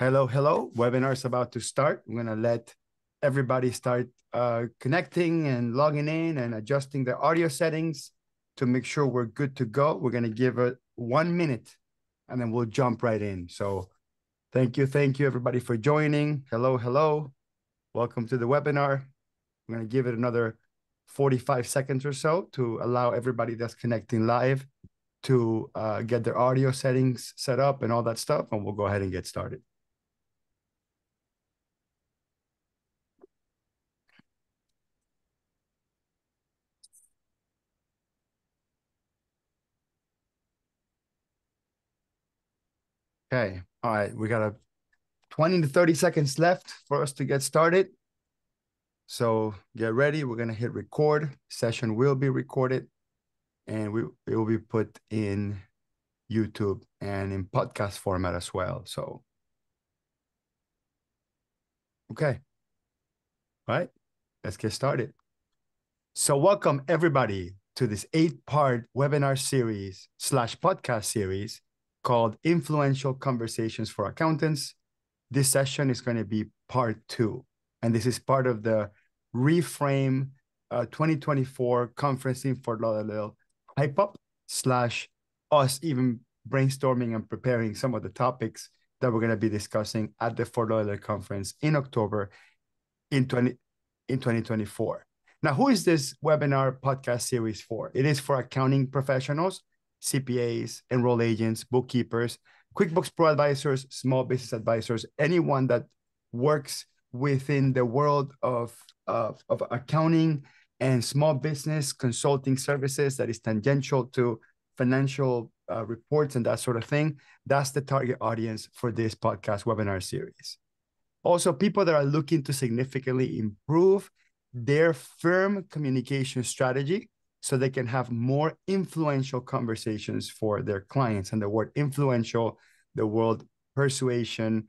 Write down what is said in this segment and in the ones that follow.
Hello, hello. Webinar is about to start. I'm going to let everybody start uh, connecting and logging in and adjusting their audio settings to make sure we're good to go. We're going to give it one minute and then we'll jump right in. So thank you. Thank you, everybody, for joining. Hello, hello. Welcome to the webinar. I'm going to give it another 45 seconds or so to allow everybody that's connecting live to uh, get their audio settings set up and all that stuff. And we'll go ahead and get started. Okay. All right. We got a 20 to 30 seconds left for us to get started. So get ready. We're going to hit record. Session will be recorded and we it will be put in YouTube and in podcast format as well. So, okay. All right. Let's get started. So welcome everybody to this eight part webinar series slash podcast series called Influential Conversations for Accountants. This session is going to be part two, and this is part of the Reframe uh, 2024 Conferencing Fort Lauderdale Hype Up slash us even brainstorming and preparing some of the topics that we're going to be discussing at the Fort Lauderdale conference in October in 20 in 2024. Now, who is this webinar podcast series for? It is for accounting professionals CPAs, enroll agents, bookkeepers, QuickBooks Pro advisors, small business advisors, anyone that works within the world of, of, of accounting and small business consulting services that is tangential to financial uh, reports and that sort of thing. That's the target audience for this podcast webinar series. Also, people that are looking to significantly improve their firm communication strategy so they can have more influential conversations for their clients. And the word influential, the word persuasion,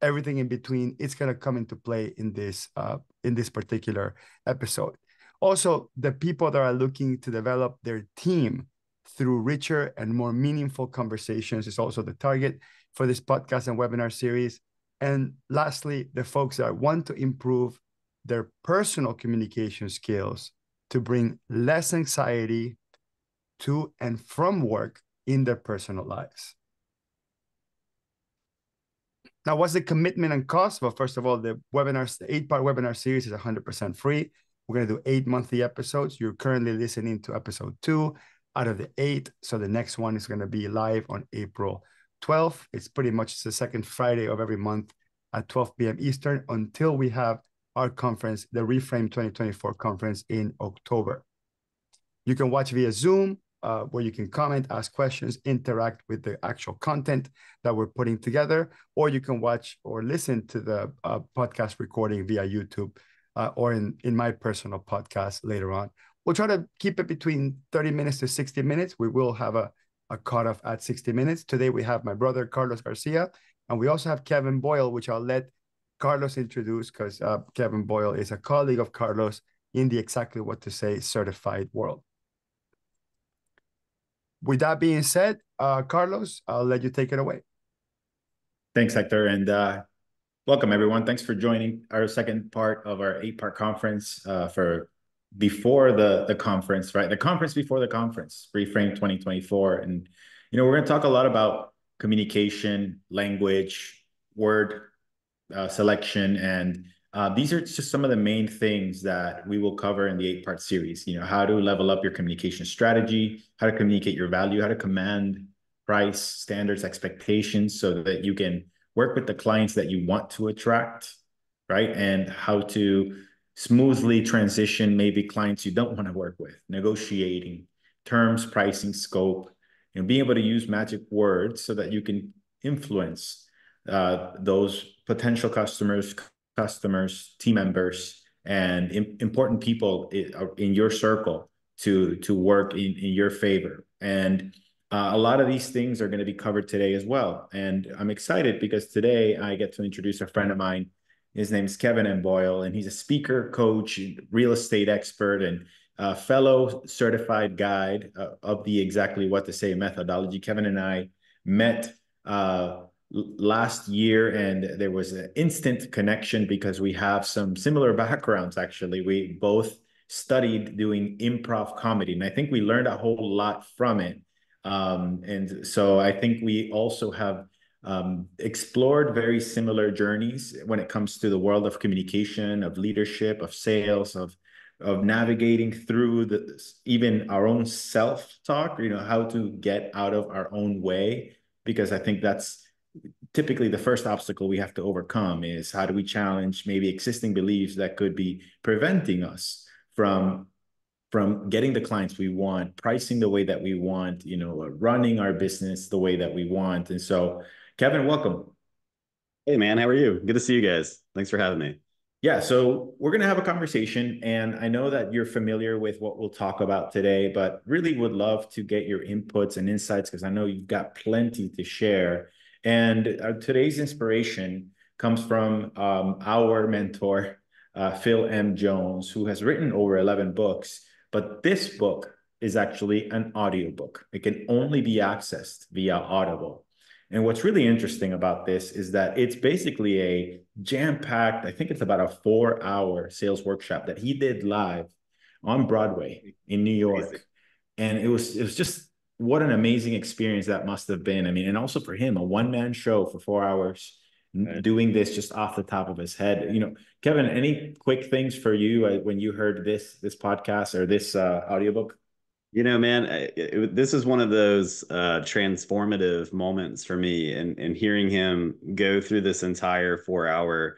everything in between, it's going to come into play in this uh, in this particular episode. Also, the people that are looking to develop their team through richer and more meaningful conversations is also the target for this podcast and webinar series. And lastly, the folks that want to improve their personal communication skills to bring less anxiety to and from work in their personal lives. Now, what's the commitment and cost? Well, first of all, the webinars, the eight part webinar series is 100% free. We're going to do eight monthly episodes. You're currently listening to episode two out of the eight. So the next one is going to be live on April 12th. It's pretty much the second Friday of every month at 12 p.m. Eastern until we have our conference, the Reframe 2024 conference in October. You can watch via Zoom, uh, where you can comment, ask questions, interact with the actual content that we're putting together, or you can watch or listen to the uh, podcast recording via YouTube uh, or in, in my personal podcast later on. We'll try to keep it between 30 minutes to 60 minutes. We will have a, a cutoff at 60 minutes. Today we have my brother, Carlos Garcia, and we also have Kevin Boyle, which I'll let Carlos introduced because uh, Kevin Boyle is a colleague of Carlos in the Exactly What to Say certified world. With that being said, uh, Carlos, I'll let you take it away. Thanks, Hector, and uh, welcome everyone. Thanks for joining our second part of our eight-part conference uh, for before the the conference, right? The conference before the conference, Reframe 2024, and you know we're going to talk a lot about communication, language, word uh, selection and uh, these are just some of the main things that we will cover in the eight part series. You know how to level up your communication strategy how to communicate your value how to command price standards expectations so that you can work with the clients that you want to attract right? And how to smoothly transition maybe clients you don't want to work with negotiating terms pricing scope and being able to use magic words so that you can influence uh, those potential customers, customers, team members, and important people uh, in your circle to to work in, in your favor. And uh, a lot of these things are going to be covered today as well. And I'm excited because today I get to introduce a friend of mine. His name is Kevin M. Boyle, and he's a speaker, coach, real estate expert, and fellow certified guide uh, of the exactly what to say methodology. Kevin and I met uh, last year and there was an instant connection because we have some similar backgrounds actually. We both studied doing improv comedy and i think we learned a whole lot from it. Um, and so i think we also have um, explored very similar journeys when it comes to the world of communication of leadership of sales of of navigating through the even our own self talk you know how to get out of our own way because i think that's typically the first obstacle we have to overcome is how do we challenge maybe existing beliefs that could be preventing us from from getting the clients we want pricing the way that we want you know uh, running our business the way that we want. And so kevin welcome. Hey man. How are you? Good to see you guys. Thanks for having me. Yeah, so we're going to have a conversation, and I know that you're familiar with what we'll talk about today, but really would love to get your inputs and insights because I know you've got plenty to share. And uh, today's inspiration comes from um, our mentor, uh, Phil M. Jones, who has written over 11 books. But this book is actually an audiobook. It can only be accessed via Audible. And what's really interesting about this is that it's basically a jam packed, I think it's about a four hour sales workshop that he did live on Broadway in New York. Crazy. And it was, it was just what an amazing experience that must have been. I mean, and also for him, a one man show for four hours, right. doing this just off the top of his head. You know, Kevin, any quick things for you uh, when you heard this this podcast or this uh, audiobook? You know, man, it, it, this is one of those uh, transformative moments for me, and and hearing him go through this entire four hour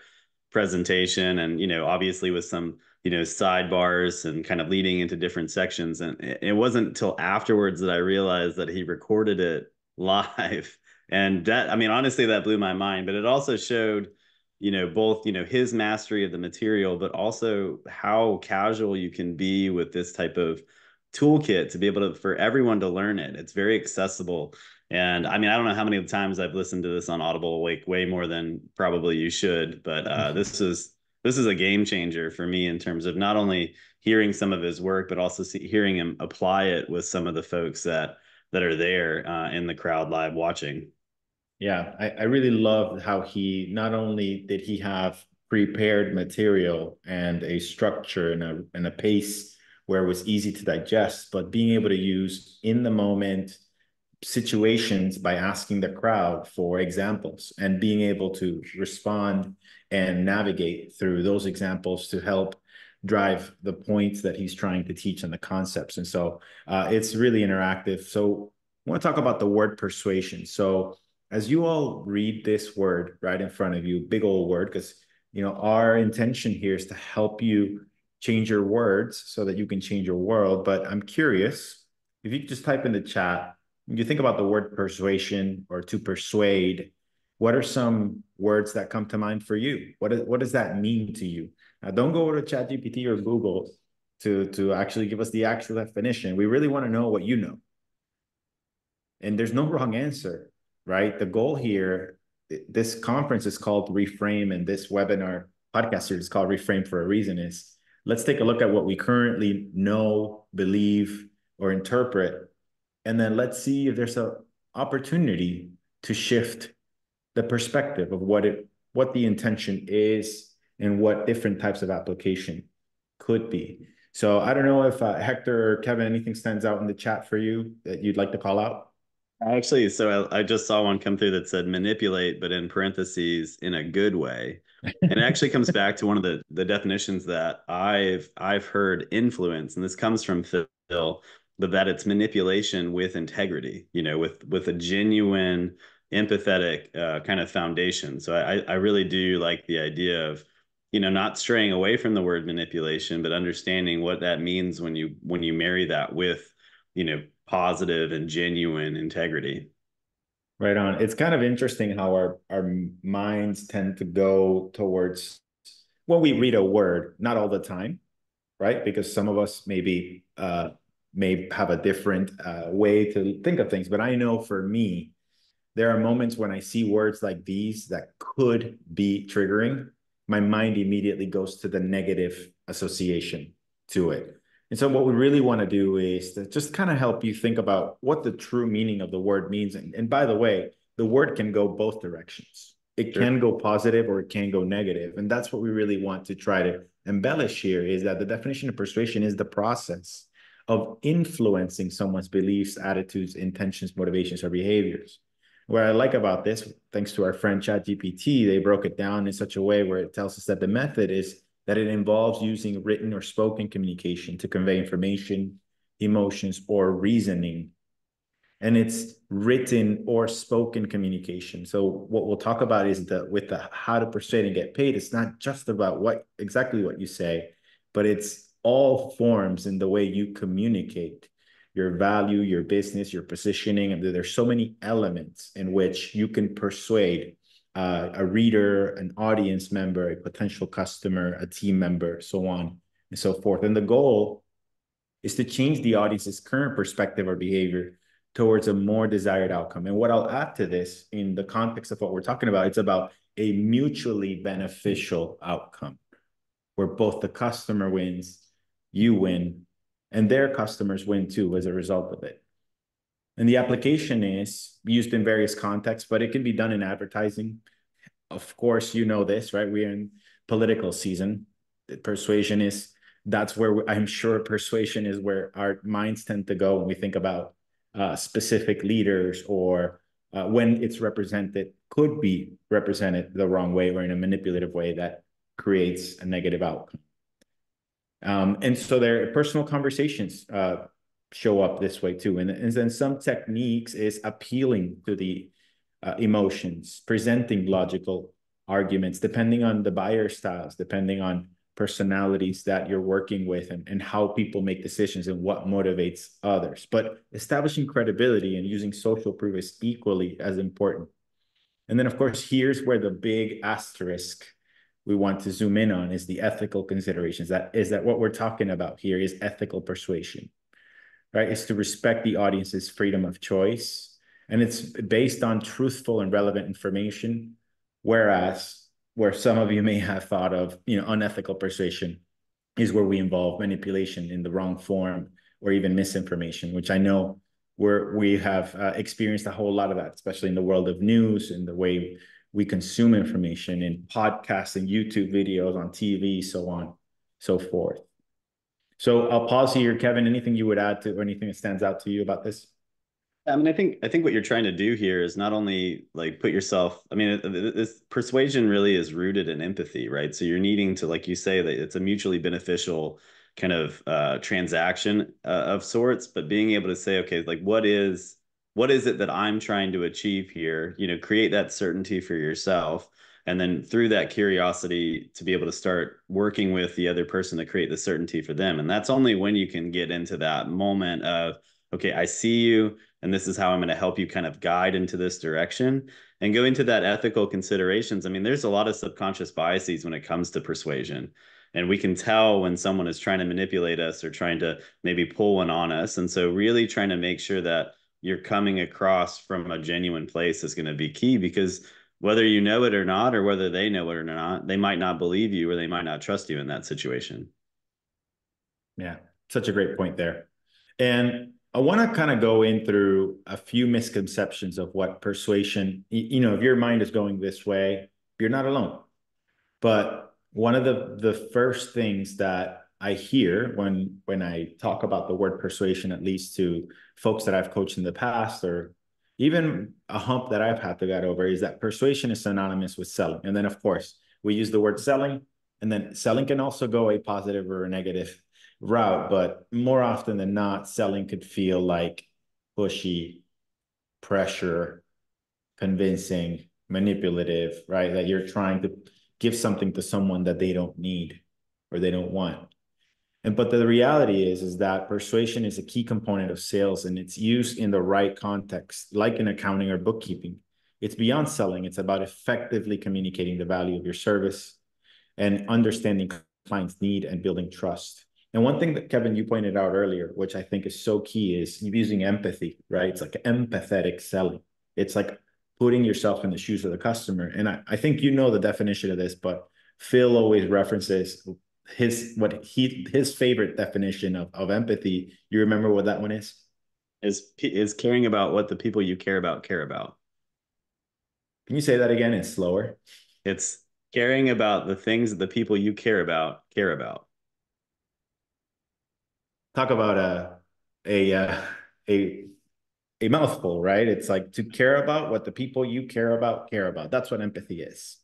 presentation, and you know, obviously with some you know sidebars and kind of leading into different sections. And it wasn't until afterwards that i realized that he recorded it live. And that i mean honestly that blew my mind but it also showed you know both you know his mastery of the material but also how casual you can be with this type of toolkit to be able to for everyone to learn it. It's very accessible and i mean i don't know how many times i've listened to this on audible like way more than probably you should but uh, this is this is a game changer for me in terms of not only hearing some of his work, but also see, hearing him apply it with some of the folks that that are there uh, in the crowd live watching. Yeah, I, I really loved how he not only did he have prepared material and a structure and a and a pace where it was easy to digest, but being able to use in the moment situations by asking the crowd for examples and being able to respond and navigate through those examples to help drive the points that he's trying to teach and the concepts. And so uh, it's really interactive. So I want to talk about the word persuasion. So as you all read this word right in front of you, big old word, because you know our intention here is to help you change your words so that you can change your world. But I'm curious if you could just type in the chat, when you think about the word persuasion or to persuade, what are some words that come to mind for you? What, is, what does that mean to you? Now, don't go over to ChatGPT or Google to, to actually give us the actual definition. We really want to know what you know. And there's no wrong answer, right? The goal here, this conference is called Reframe, and this webinar podcast series is called Reframe for a reason is let's take a look at what we currently know, believe, or interpret, and then let's see if there's an opportunity to shift the perspective of what it what the intention is and what different types of application could be. So I don't know if uh, Hector or Kevin, anything stands out in the chat for you that you'd like to call out? Actually, so I, I just saw one come through that said manipulate, but in parentheses, in a good way. and it actually comes back to one of the the definitions that I've I've heard influence, and this comes from Phil, but that it's manipulation with integrity, you know, with with a genuine empathetic uh, kind of foundation. So I, I really do like the idea of, you know, not straying away from the word manipulation, but understanding what that means when you when you marry that with, you know, positive and genuine integrity. Right on. It's kind of interesting how our our minds tend to go towards when we read a word, not all the time, right? Because some of us maybe uh, may have a different uh, way to think of things. But I know for me, there are moments when I see words like these that could be triggering. My mind immediately goes to the negative association to it. And so, what we really want to do is to just kind of help you think about what the true meaning of the word means. And, and by the way, the word can go both directions. It sure. can go positive or it can go negative. And that's what we really want to try to embellish here is that the definition of persuasion is the process of influencing someone's beliefs, attitudes, intentions, motivations, or behaviors. What I like about this, thanks to our friend ChatGPT, they broke it down in such a way where it tells us that the method is that it involves using written or spoken communication to convey information, emotions, or reasoning and it's written or spoken communication. So what we'll talk about is that with the how to persuade and get paid, it's not just about what exactly what you say, but it's all forms in the way you communicate your value, your business, your positioning. And there's so many elements in which you can persuade uh, a reader, an audience member, a potential customer, a team member, so on and so forth. And the goal is to change the audience's current perspective or behavior towards a more desired outcome. And what I'll add to this in the context of what we're talking about, it's about a mutually beneficial outcome where both the customer wins, you win, and their customers win too as a result of it. And the application is used in various contexts, but it can be done in advertising. Of course, you know this, right? We're in political season. Persuasion is that's where I'm sure persuasion is where our minds tend to go when we think about uh, specific leaders or uh, when it's represented could be represented the wrong way or in a manipulative way that creates a negative outcome. Um, and so their personal conversations uh, show up this way too. And, and then some techniques is appealing to the uh, emotions, presenting logical arguments, depending on the buyer styles, depending on personalities that you're working with and, and how people make decisions and what motivates others. But establishing credibility and using social proof is equally as important. And then, of course, here's where the big asterisk we want to zoom in on is the ethical considerations. That is that what we're talking about here is ethical persuasion, right? Is to respect the audience's freedom of choice. And it's based on truthful and relevant information. Whereas where some of you may have thought of, you know, unethical persuasion is where we involve manipulation in the wrong form or even misinformation, which I know we're, we have uh, experienced a whole lot of that, especially in the world of news and the way we consume information in podcasts and YouTube videos on TV, so on, so forth. So I'll pause here. Kevin, anything you would add to or anything that stands out to you about this? I mean, I think I think what you're trying to do here is not only like put yourself. I mean, this persuasion really is rooted in empathy, right? So you're needing to, like you say, that it's a mutually beneficial kind of uh, transaction uh, of sorts. But being able to say, okay, like what is what is it that I'm trying to achieve here? You know, create that certainty for yourself, and then through that curiosity to be able to start working with the other person to create the certainty for them. And that's only when you can get into that moment of, okay, I see you and this is how i'm going to help you kind of guide into this direction and go into that ethical considerations i mean there's a lot of subconscious biases when it comes to persuasion and we can tell when someone is trying to manipulate us or trying to maybe pull one on us and so really trying to make sure that you're coming across from a genuine place is going to be key because whether you know it or not or whether they know it or not they might not believe you or they might not trust you in that situation yeah such a great point there and I want to kind of go in through a few misconceptions of what persuasion, you know, if your mind is going this way, you're not alone. But one of the the first things that I hear when when I talk about the word persuasion, at least to folks that I've coached in the past, or even a hump that I've had to get over, is that persuasion is synonymous with selling. And then, of course, we use the word selling, and then selling can also go a positive or a negative route, but more often than not, selling could feel like pushy, pressure, convincing, manipulative, right? That you're trying to give something to someone that they don't need or they don't want. And but the reality is, is that persuasion is a key component of sales and it's used in the right context, like in accounting or bookkeeping. It's beyond selling, it's about effectively communicating the value of your service and understanding clients' need and building trust. And one thing that Kevin, you pointed out earlier, which I think is so key, is using empathy, right? It's like empathetic selling. It's like putting yourself in the shoes of the customer. And I, I think you know the definition of this, but Phil always references his what he his favorite definition of, of empathy. You remember what that one is? Is is caring about what the people you care about care about. Can you say that again? It's slower. It's caring about the things that the people you care about care about. Talk about a a uh, a a mouthful, right? It's like to care about what the people you care about care about. That's what empathy is.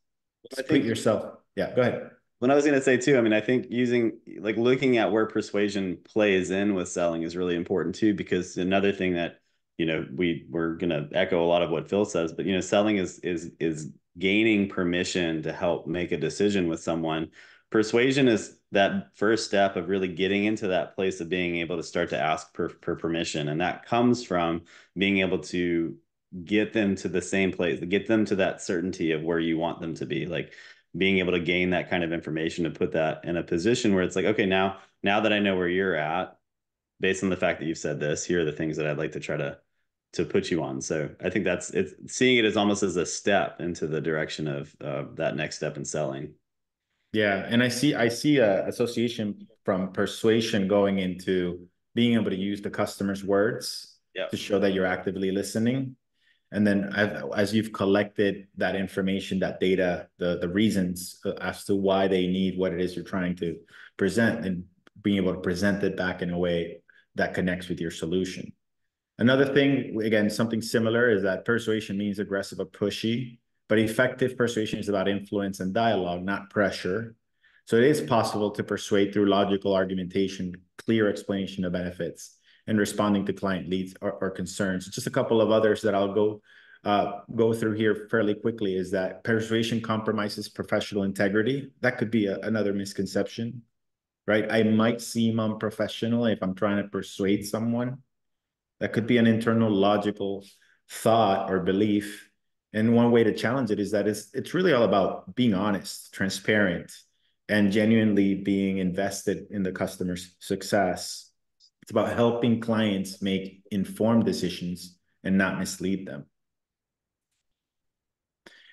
Well, Put yourself. Yeah, go ahead. When I was going to say too, I mean, I think using like looking at where persuasion plays in with selling is really important too, because another thing that you know we we're going to echo a lot of what Phil says, but you know, selling is is is gaining permission to help make a decision with someone. Persuasion is that first step of really getting into that place of being able to start to ask for, for permission. And that comes from being able to get them to the same place, get them to that certainty of where you want them to be. Like being able to gain that kind of information to put that in a position where it's like, okay, now, now that I know where you're at, based on the fact that you've said this, here are the things that I'd like to try to to put you on. So I think that's it's seeing it as almost as a step into the direction of uh, that next step in selling. Yeah, and I see I see a association from persuasion going into being able to use the customer's words yep. to show that you're actively listening. And then as you've collected that information, that data, the the reasons uh, as to why they need what it is you're trying to present and being able to present it back in a way that connects with your solution. Another thing, again, something similar is that persuasion means aggressive or pushy, but effective persuasion is about influence and dialogue, not pressure. So it is possible to persuade through logical argumentation, clear explanation of benefits, and responding to client leads or, or concerns. Just a couple of others that I'll go uh, go through here fairly quickly is that persuasion compromises professional integrity. That could be a, another misconception, right? I might seem unprofessional if I'm trying to persuade someone that could be an internal logical thought or belief. And one way to challenge it is that it's it's really all about being honest, transparent, and genuinely being invested in the customer's success. It's about helping clients make informed decisions and not mislead them.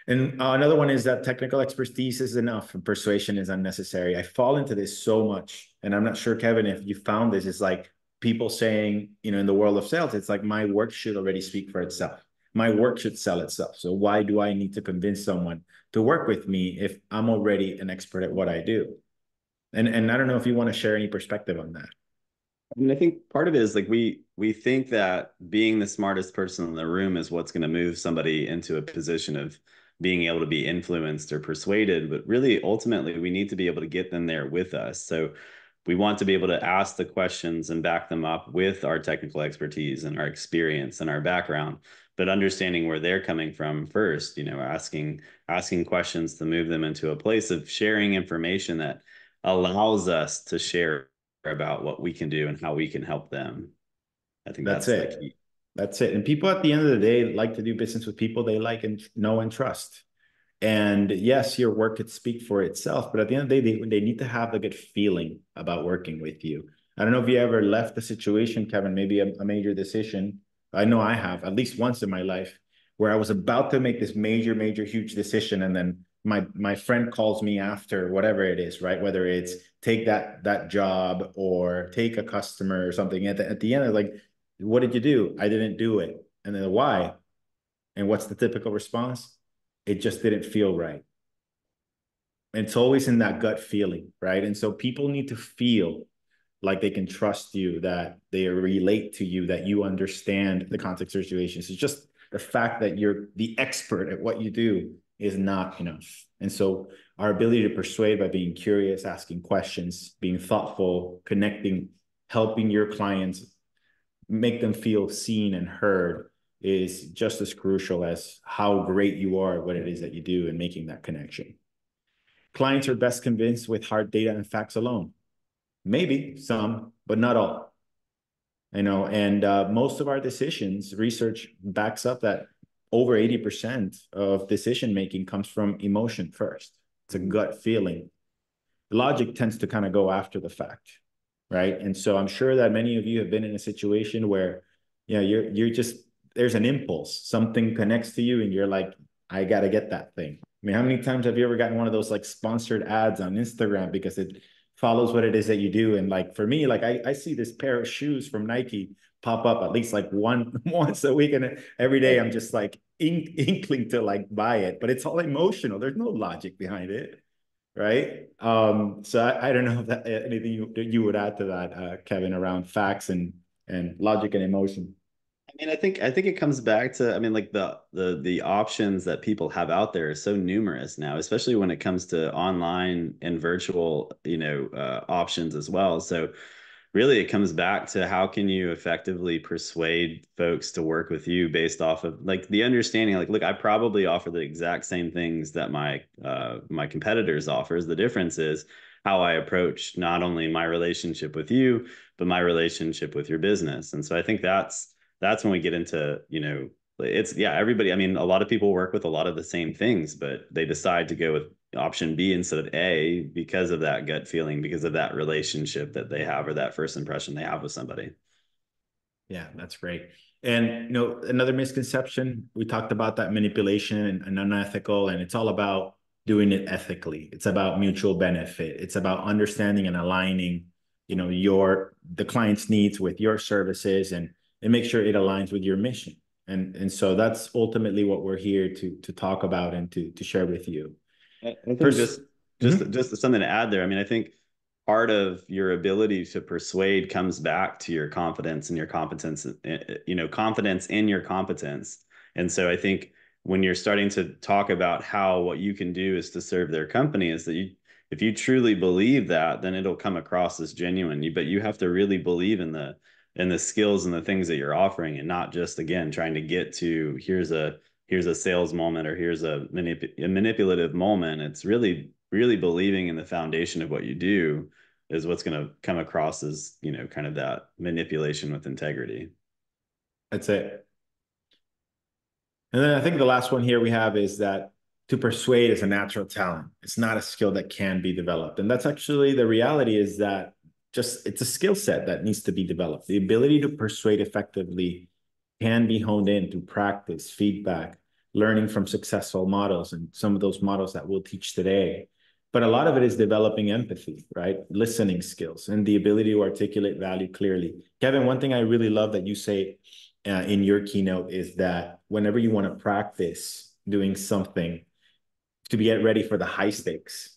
And uh, another one is that technical expertise is enough and persuasion is unnecessary. I fall into this so much. And I'm not sure, Kevin, if you found this, is like people saying, you know, in the world of sales, it's like my work should already speak for itself. My work should sell itself. So why do I need to convince someone to work with me if I'm already an expert at what I do? And and I don't know if you want to share any perspective on that. I mean, I think part of it is like we we think that being the smartest person in the room is what's going to move somebody into a position of being able to be influenced or persuaded, but really ultimately we need to be able to get them there with us. So we want to be able to ask the questions and back them up with our technical expertise and our experience and our background but understanding where they're coming from first you know asking asking questions to move them into a place of sharing information that allows us to share about what we can do and how we can help them. I think that's, that's it. that's it. And people at the end of the day like to do business with people they like and know and trust. And yes, your work could speak for itself, but at the end of the day, they, they need to have a good feeling about working with you. I don't know if you ever left the situation, Kevin, maybe a, a major decision. I know I have at least once in my life where I was about to make this major, major, huge decision, and then my my friend calls me after whatever it is, right? Whether it's take that that job or take a customer or something. At the, at the end, like, what did you do? I didn't do it. And then why? And what's the typical response? it just didn't feel right. And it's always in that gut feeling, right? And so people need to feel like they can trust you, that they relate to you, that you understand the context of situations. It's just the fact that you're the expert at what you do is not enough. And so our ability to persuade by being curious, asking questions, being thoughtful, connecting, helping your clients make them feel seen and heard is just as crucial as how great you are at what it is that you do and making that connection. Clients are best convinced with hard data and facts alone. Maybe some, but not all. You know, and uh, most of our decisions, research backs up that over 80% of decision making comes from emotion first. It's a mm-hmm. gut feeling. Logic tends to kind of go after the fact, right? And so I'm sure that many of you have been in a situation where, you know, you're you're just there's an impulse, something connects to you, and you're like, I gotta get that thing. I mean, how many times have you ever gotten one of those like sponsored ads on Instagram because it follows what it is that you do? And like for me, like I, I see this pair of shoes from Nike pop up at least like one once a week, and every day I'm just like, ink, inkling to like buy it, but it's all emotional. There's no logic behind it, right? Um, so I, I don't know if that anything you you would add to that, uh, Kevin, around facts and and logic and emotion. I mean, I think I think it comes back to I mean, like the the the options that people have out there are so numerous now, especially when it comes to online and virtual, you know, uh, options as well. So really it comes back to how can you effectively persuade folks to work with you based off of like the understanding like look i probably offer the exact same things that my uh, my competitors offers. The difference is how i approach not only my relationship with you but my relationship with your business. And so i think that's that's when we get into you know it's yeah everybody i mean a lot of people work with a lot of the same things but they decide to go with option B instead of A because of that gut feeling, because of that relationship that they have or that first impression they have with somebody. Yeah, that's great. And you know, another misconception we talked about that manipulation and, and unethical, and it's all about doing it ethically. It's about mutual benefit. It's about understanding and aligning, you know, your the client's needs with your services and and make sure it aligns with your mission. And and so that's ultimately what we're here to to talk about and to to share with you. I think just just mm-hmm. just something to add there. I mean, I think part of your ability to persuade comes back to your confidence and your competence. Eh, eh, you know, confidence in your competence. And so I think when you're starting to talk about how what you can do is to serve their company, is that you if you truly believe that, then it'll come across as genuine. You, but you have to really believe in the in the skills and the things that you're offering, and not just again trying to get to here's a here's a sales moment or here's a, manip- a manipulative moment it's really really believing in the foundation of what you do is what's going to come across as you know kind of that manipulation with integrity. That's it. And then i think the last one here we have is that to persuade is a natural talent. It's not a skill that can be developed. And that's actually the reality is that just it's a skill set that needs to be developed. The ability to persuade effectively can be honed in through practice, feedback, learning from successful models and some of those models that we'll teach today. But a lot of it is developing empathy, right? Listening skills and the ability to articulate value clearly. Kevin, one thing I really love that you say uh, in your keynote is that whenever you want to practice doing something to get ready for the high stakes,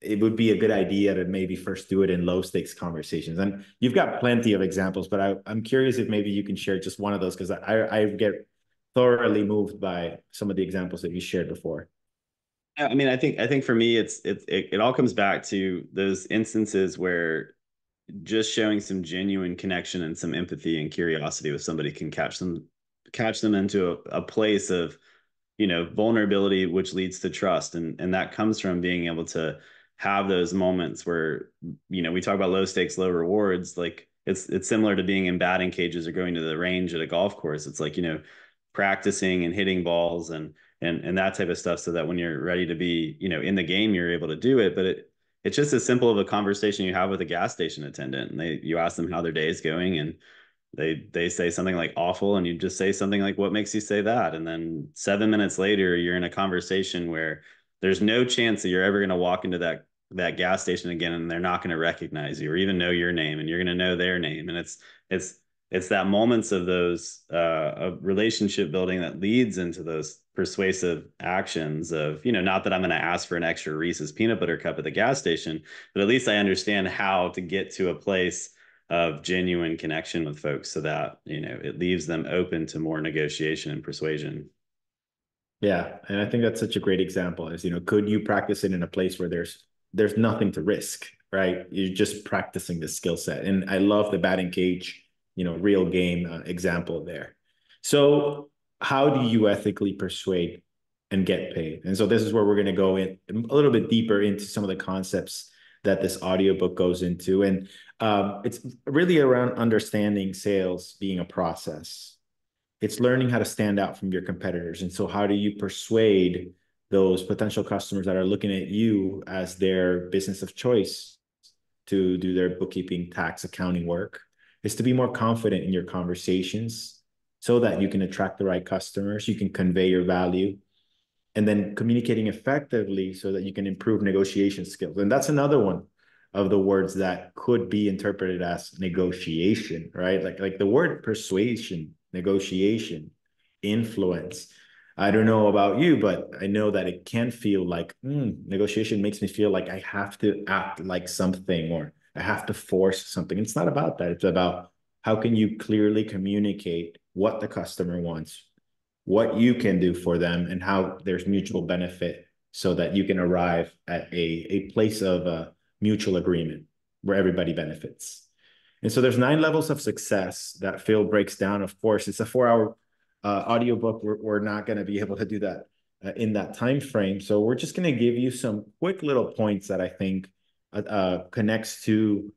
it would be a good idea to maybe first do it in low stakes conversations. And you've got plenty of examples, but I, am curious if maybe you can share just one of those because I, I get thoroughly moved by some of the examples that you shared before. Yeah, I mean, I think I think for me, it's it, it it all comes back to those instances where just showing some genuine connection and some empathy and curiosity with somebody can catch them catch them into a, a place of you know vulnerability which leads to trust and and that comes from being able to have those moments where you know we talk about low stakes low rewards like it's it's similar to being in batting cages or going to the range at a golf course. It's like you know practicing and hitting balls and and and that type of stuff so that when you're ready to be you know in the game you're able to do it. But it it's just as simple of a conversation you have with a gas station attendant and they you ask them how their day is going and they they say something like awful and you just say something like what makes you say that? And then 7 minutes later you're in a conversation where there's no chance that you're ever going to walk into that that gas station again and they're not going to recognize you or even know your name and you're going to know their name. And it's it's it's that moments of those uh relationship building that leads into those persuasive actions of you know not that i'm going to ask for an extra reese's peanut butter cup at the gas station but at least i understand how to get to a place of genuine connection with folks so that you know it leaves them open to more negotiation and persuasion. Yeah and i think that's such a great example is you know could you practice it in a place where there's there's nothing to risk, right? You're just practicing the skill set. And I love the batting cage, you know, real game uh, example there. So, how do you ethically persuade and get paid? And so, this is where we're going to go in a little bit deeper into some of the concepts that this audiobook goes into. And um, it's really around understanding sales being a process. It's learning how to stand out from your competitors. And so, how do you persuade those potential customers that are looking at you as their business of choice to do their bookkeeping, tax, accounting work is to be more confident in your conversations so that you can attract the right customers, you can convey your value, and then communicating effectively so that you can improve negotiation skills. And that's another one of the words that could be interpreted as negotiation, right? Like like the word persuasion, negotiation influence. I don't know about you, but I know that it can feel like mm, negotiation makes me feel like I have to act like something or I have to force something. It's not about that. It's about how can you clearly communicate what the customer wants, what you can do for them, and how there's mutual benefit so that you can arrive at a, a place of uh, mutual agreement where everybody benefits. And so there's nine levels of success that Phil breaks down. Of course, it's a four-hour uh, audiobook. We're, we're not going to be able to do that uh, in that time frame. So we're just going to give you some quick little points that I think uh, uh, connects to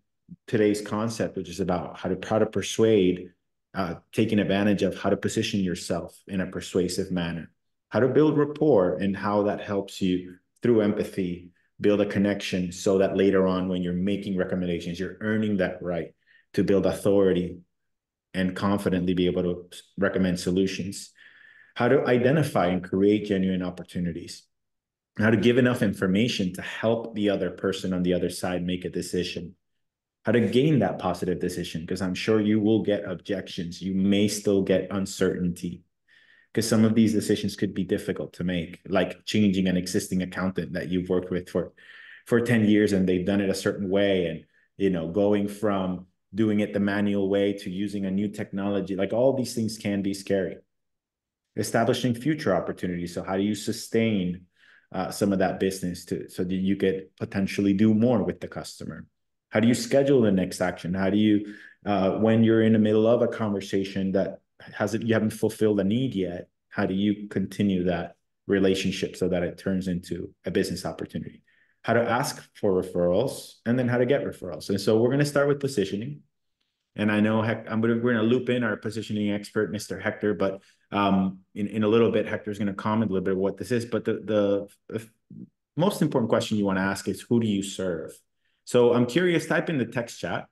today's concept, which is about how to how to persuade, uh, taking advantage of how to position yourself in a persuasive manner, how to build rapport, and how that helps you through empathy build a connection so that later on when you're making recommendations, you're earning that right to build authority and confidently be able to recommend solutions, how to identify and create genuine opportunities, how to give enough information to help the other person on the other side make a decision, how to gain that positive decision, because I'm sure you will get objections. You may still get uncertainty. Because some of these decisions could be difficult to make, like changing an existing accountant that you've worked with for for 10 years and they've done it a certain way and you know going from doing it the manual way to using a new technology. Like all these things can be scary. Establishing future opportunities. So how do you sustain uh, some of that business to so that you could potentially do more with the customer? How do you schedule the next action? How do you uh, when you're in the middle of a conversation that hasn't you haven't fulfilled a need yet how do you continue that relationship so that it turns into a business opportunity how to ask for referrals, and then how to get referrals. And so we're going to start with positioning. And I know I'm going to, we're going to loop in our positioning expert, Mr. Hector, but um, in, in a little bit, Hector's going to comment a little bit of what this is. But the, the, the most important question you want to ask is who do you serve? So I'm curious, type in the text chat,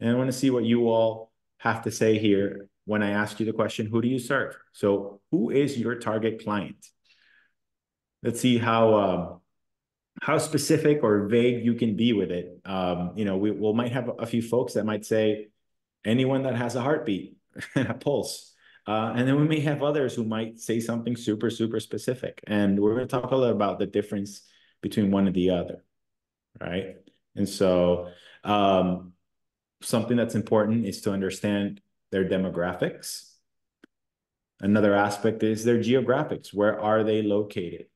and I want to see what you all have to say here when I ask you the question, who do you serve? So who is your target client? Let's see how um, how specific or vague you can be with it. Um, you know, we will might have a few folks that might say anyone that has a heartbeat and a pulse. Uh, and then we may have others who might say something super, super specific. And we're going to talk a little about the difference between one and the other. Right. And so um, something that's important is to understand their demographics. Another aspect is their geographics. Where are they located?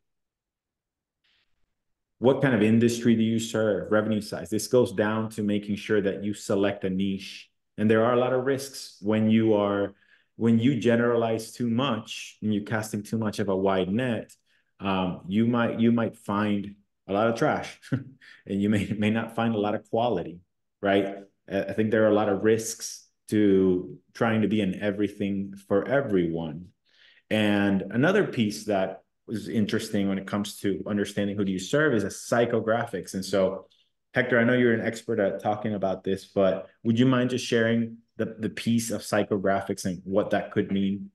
What kind of industry do you serve revenue size? This goes down to making sure that you select a niche. And there are a lot of risks when you are when you generalize too much and you're casting too much of a wide net um, you might you might find a lot of trash and you may may not find a lot of quality right? I think there are a lot of risks to trying to be in everything for everyone. And another piece that was interesting when it comes to understanding who do you serve is a psychographics. And so, Hector, I know you're an expert at talking about this, but would you mind just sharing the, the piece of psychographics and what that could mean?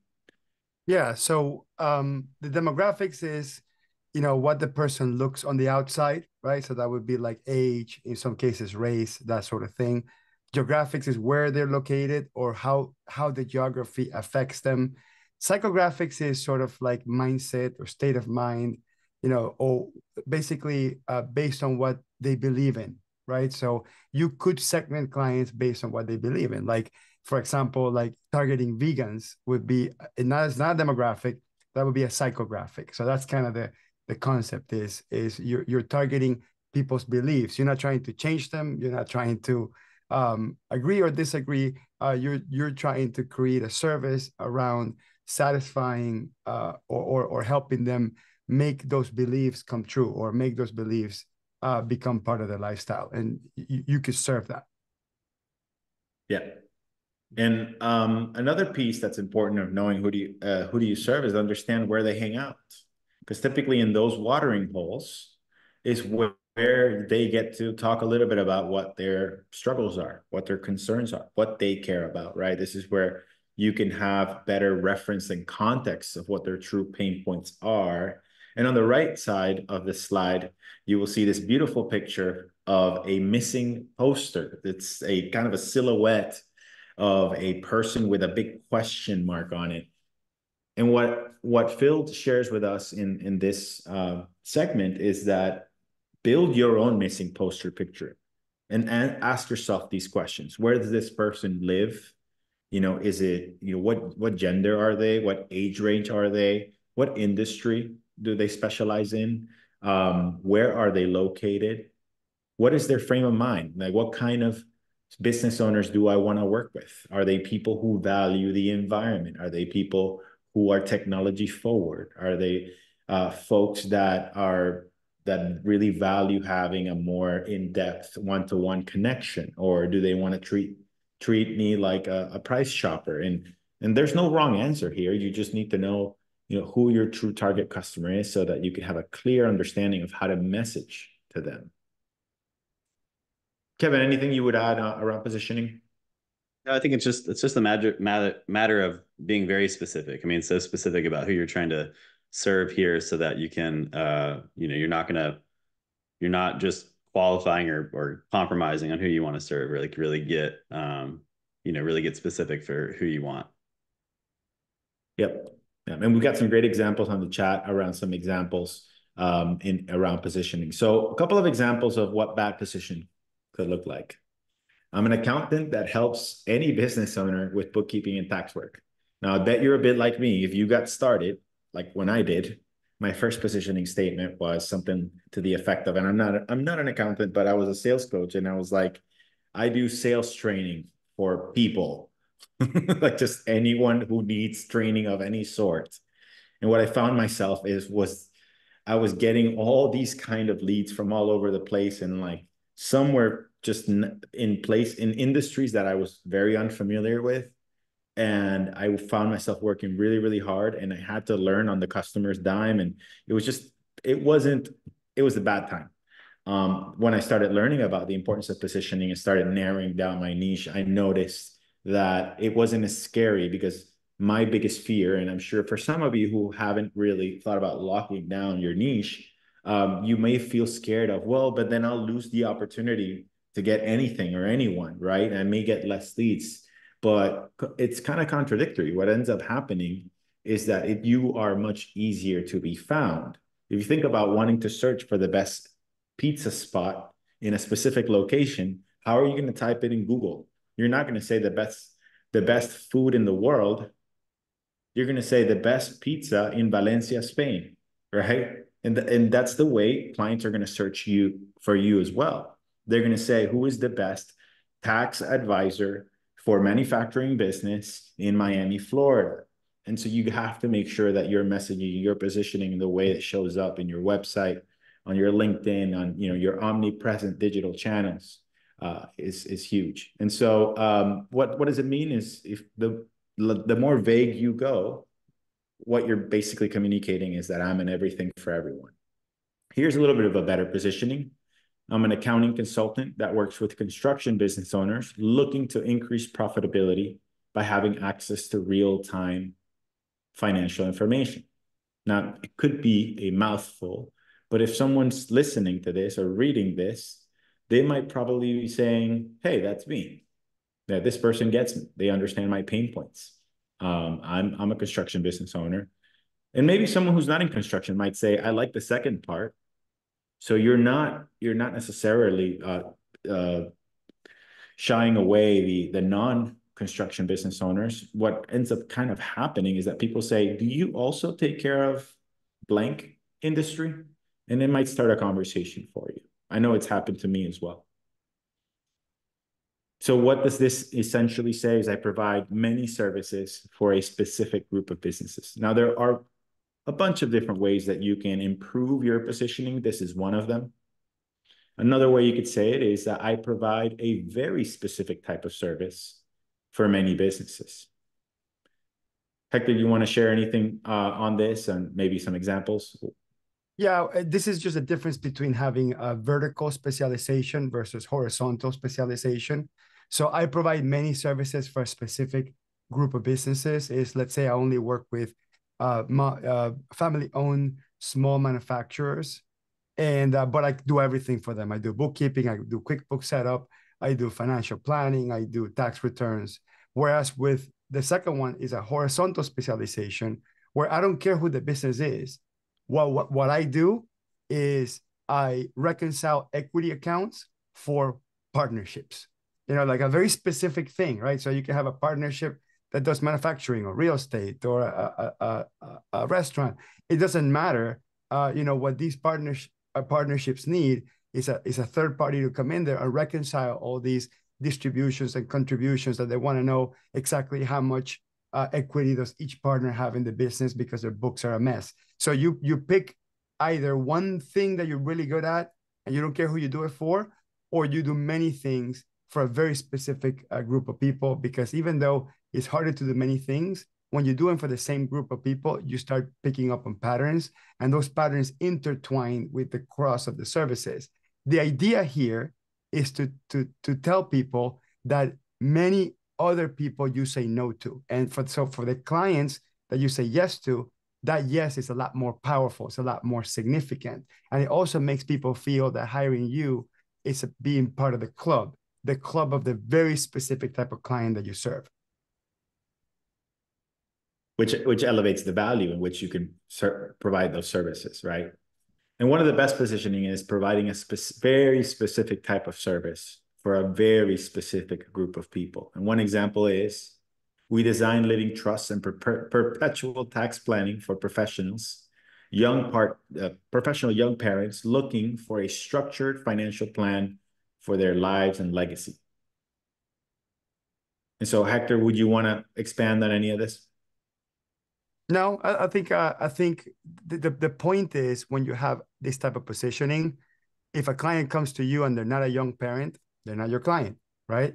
Yeah. So um, the demographics is, you know, what the person looks on the outside, right? So that would be like age, in some cases, race, that sort of thing. Geographics is where they're located or how how the geography affects them psychographics is sort of like mindset or state of mind you know or basically uh, based on what they believe in right? So you could segment clients based on what they believe in. Like for example like targeting vegans would be not it's not demographic that would be a psychographic. So that's kind of the the concept is is you're, you're targeting people's beliefs. You're not trying to change them. You're not trying to um, agree or disagree. Uh, you're you're trying to create a service around satisfying uh, or, or, or helping them make those beliefs come true or make those beliefs uh, become part of their lifestyle. And you, you could serve that. Yeah. And um, another piece that's important of knowing who do you uh, who do you serve is understand where they hang out. Because typically in those watering holes is where, where they get to talk a little bit about what their struggles are what their concerns are what they care about right? This is where you can have better reference and context of what their true pain points are. And on the right side of the slide, you will see this beautiful picture of a missing poster. It's a kind of a silhouette of a person with a big question mark on it. And what what Phil shares with us in in this uh, segment is that build your own missing poster picture, and, and ask yourself these questions: Where does this person live? You know, is it you know what what gender are they? What age range are they? What industry do they specialize in? Um, where are they located? What is their frame of mind? Like, what kind of business owners do I want to work with? Are they people who value the environment? Are they people who are technology forward? Are they uh, folks that are that really value having a more in-depth one-to-one connection, or do they want to treat treat me like a, a price shopper? And and there's no wrong answer here. You just need to know you know who your true target customer is so that you can have a clear understanding of how to message to them. Kevin, anything you would add uh, around positioning? I think it's just it's just a matter matter matter of being very specific. I mean, so specific about who you're trying to serve here, so that you can, uh, you know, you're not gonna, you're not just qualifying or or compromising on who you want to serve. Really, really get, um, you know, really get specific for who you want. Yep, yeah. and we've got some great examples on the chat around some examples um, in around positioning. So a couple of examples of what bad position could look like. I'm an accountant that helps any business owner with bookkeeping and tax work. Now, I bet you're a bit like me. If you got started, like when I did, my first positioning statement was something to the effect of, and I'm not, I'm not an accountant, but I was a sales coach, and I was like, I do sales training for people, like just anyone who needs training of any sort. And what I found myself is was I was getting all these kind of leads from all over the place, and like some were just in place in industries that I was very unfamiliar with. And I found myself working really, really hard and I had to learn on the customer's dime. And it was just, it wasn't, it was a bad time. Um, when I started learning about the importance of positioning and started narrowing down my niche, I noticed that it wasn't as scary because my biggest fear, and I'm sure for some of you who haven't really thought about locking down your niche, um, you may feel scared of, well, but then I'll lose the opportunity to get anything or anyone, right? I may get less leads, but it's kind of contradictory. What ends up happening is that it, you are much easier to be found. If you think about wanting to search for the best pizza spot in a specific location, how are you going to type it in Google? You're not going to say the best the best food in the world. You're going to say the best pizza in Valencia, Spain, right? And, and that's the way clients are going to search you for you as well. They're going to say, who is the best tax advisor for manufacturing business in Miami, Florida? And so you have to make sure that your messaging, your positioning, the way it shows up in your website, on your LinkedIn, on you know your omnipresent digital channels, uh, is is huge. And so, um, what what does it mean? Is if the the more vague you go, what you're basically communicating is that I'm an everything for everyone. Here's a little bit of a better positioning. I'm an accounting consultant that works with construction business owners looking to increase profitability by having access to real-time financial information. Now, it could be a mouthful, but if someone's listening to this or reading this, they might probably be saying, hey, that's me. That this person gets me. They understand my pain points. Um, I'm, I'm a construction business owner. And maybe someone who's not in construction might say, I like the second part so you're not you're not necessarily uh, uh, shying away the the non construction business owners. What ends up kind of happening is that people say, "Do you also take care of blank industry?" And it might start a conversation for you. I know it's happened to me as well. So what does this essentially say is I provide many services for a specific group of businesses. Now there are a bunch of different ways that you can improve your positioning. This is one of them. Another way you could say it is that I provide a very specific type of service for many businesses. Hector, do you want to share anything uh, on this and maybe some examples? Yeah, uh, this is just a difference between having a vertical specialization versus horizontal specialization. So I provide many services for a specific group of businesses. Is let's say I only work with uh, uh, family-owned small manufacturers, and uh, but I do everything for them. I do bookkeeping, I do QuickBooks setup, I do financial planning, I do tax returns. Whereas with the second one is a horizontal specialization where I don't care who the business is. What, what, what I do is I reconcile equity accounts for partnerships. You know, like a very specific thing, right? So you can have a partnership that does manufacturing or real estate or a, a, a, a restaurant. It doesn't matter. Uh, you know what these partners uh, partnerships need is a is a third party to come in there and reconcile all these distributions and contributions that they want to know exactly how much uh, equity does each partner have in the business because their books are a mess. So you you pick either one thing that you're really good at and you don't care who you do it for, or you do many things for a very specific uh, group of people. Because even though it's harder to do many things, when you do them for the same group of people, you start picking up on patterns, and those patterns intertwine with the cross of the services. The idea here is to to to tell people that many other people you say no to, and for so for the clients that you say yes to, that yes is a lot more powerful, it's a lot more significant, and it also makes people feel that hiring you is being part of the club, the club of the very specific type of client that you serve which which elevates the value in which you can provide those services, right? And one of the best positioning is providing a spe- very specific type of service for a very specific group of people. And one example is we design living trusts and per- perpetual tax planning for professionals, young part uh, professional young parents looking for a structured financial plan for their lives and legacy. And so, Hector, would you want to expand on any of this? No, I, I think uh, I think the, the, the point is when you have this type of positioning, if a client comes to you and they're not a young parent, they're not your client, right?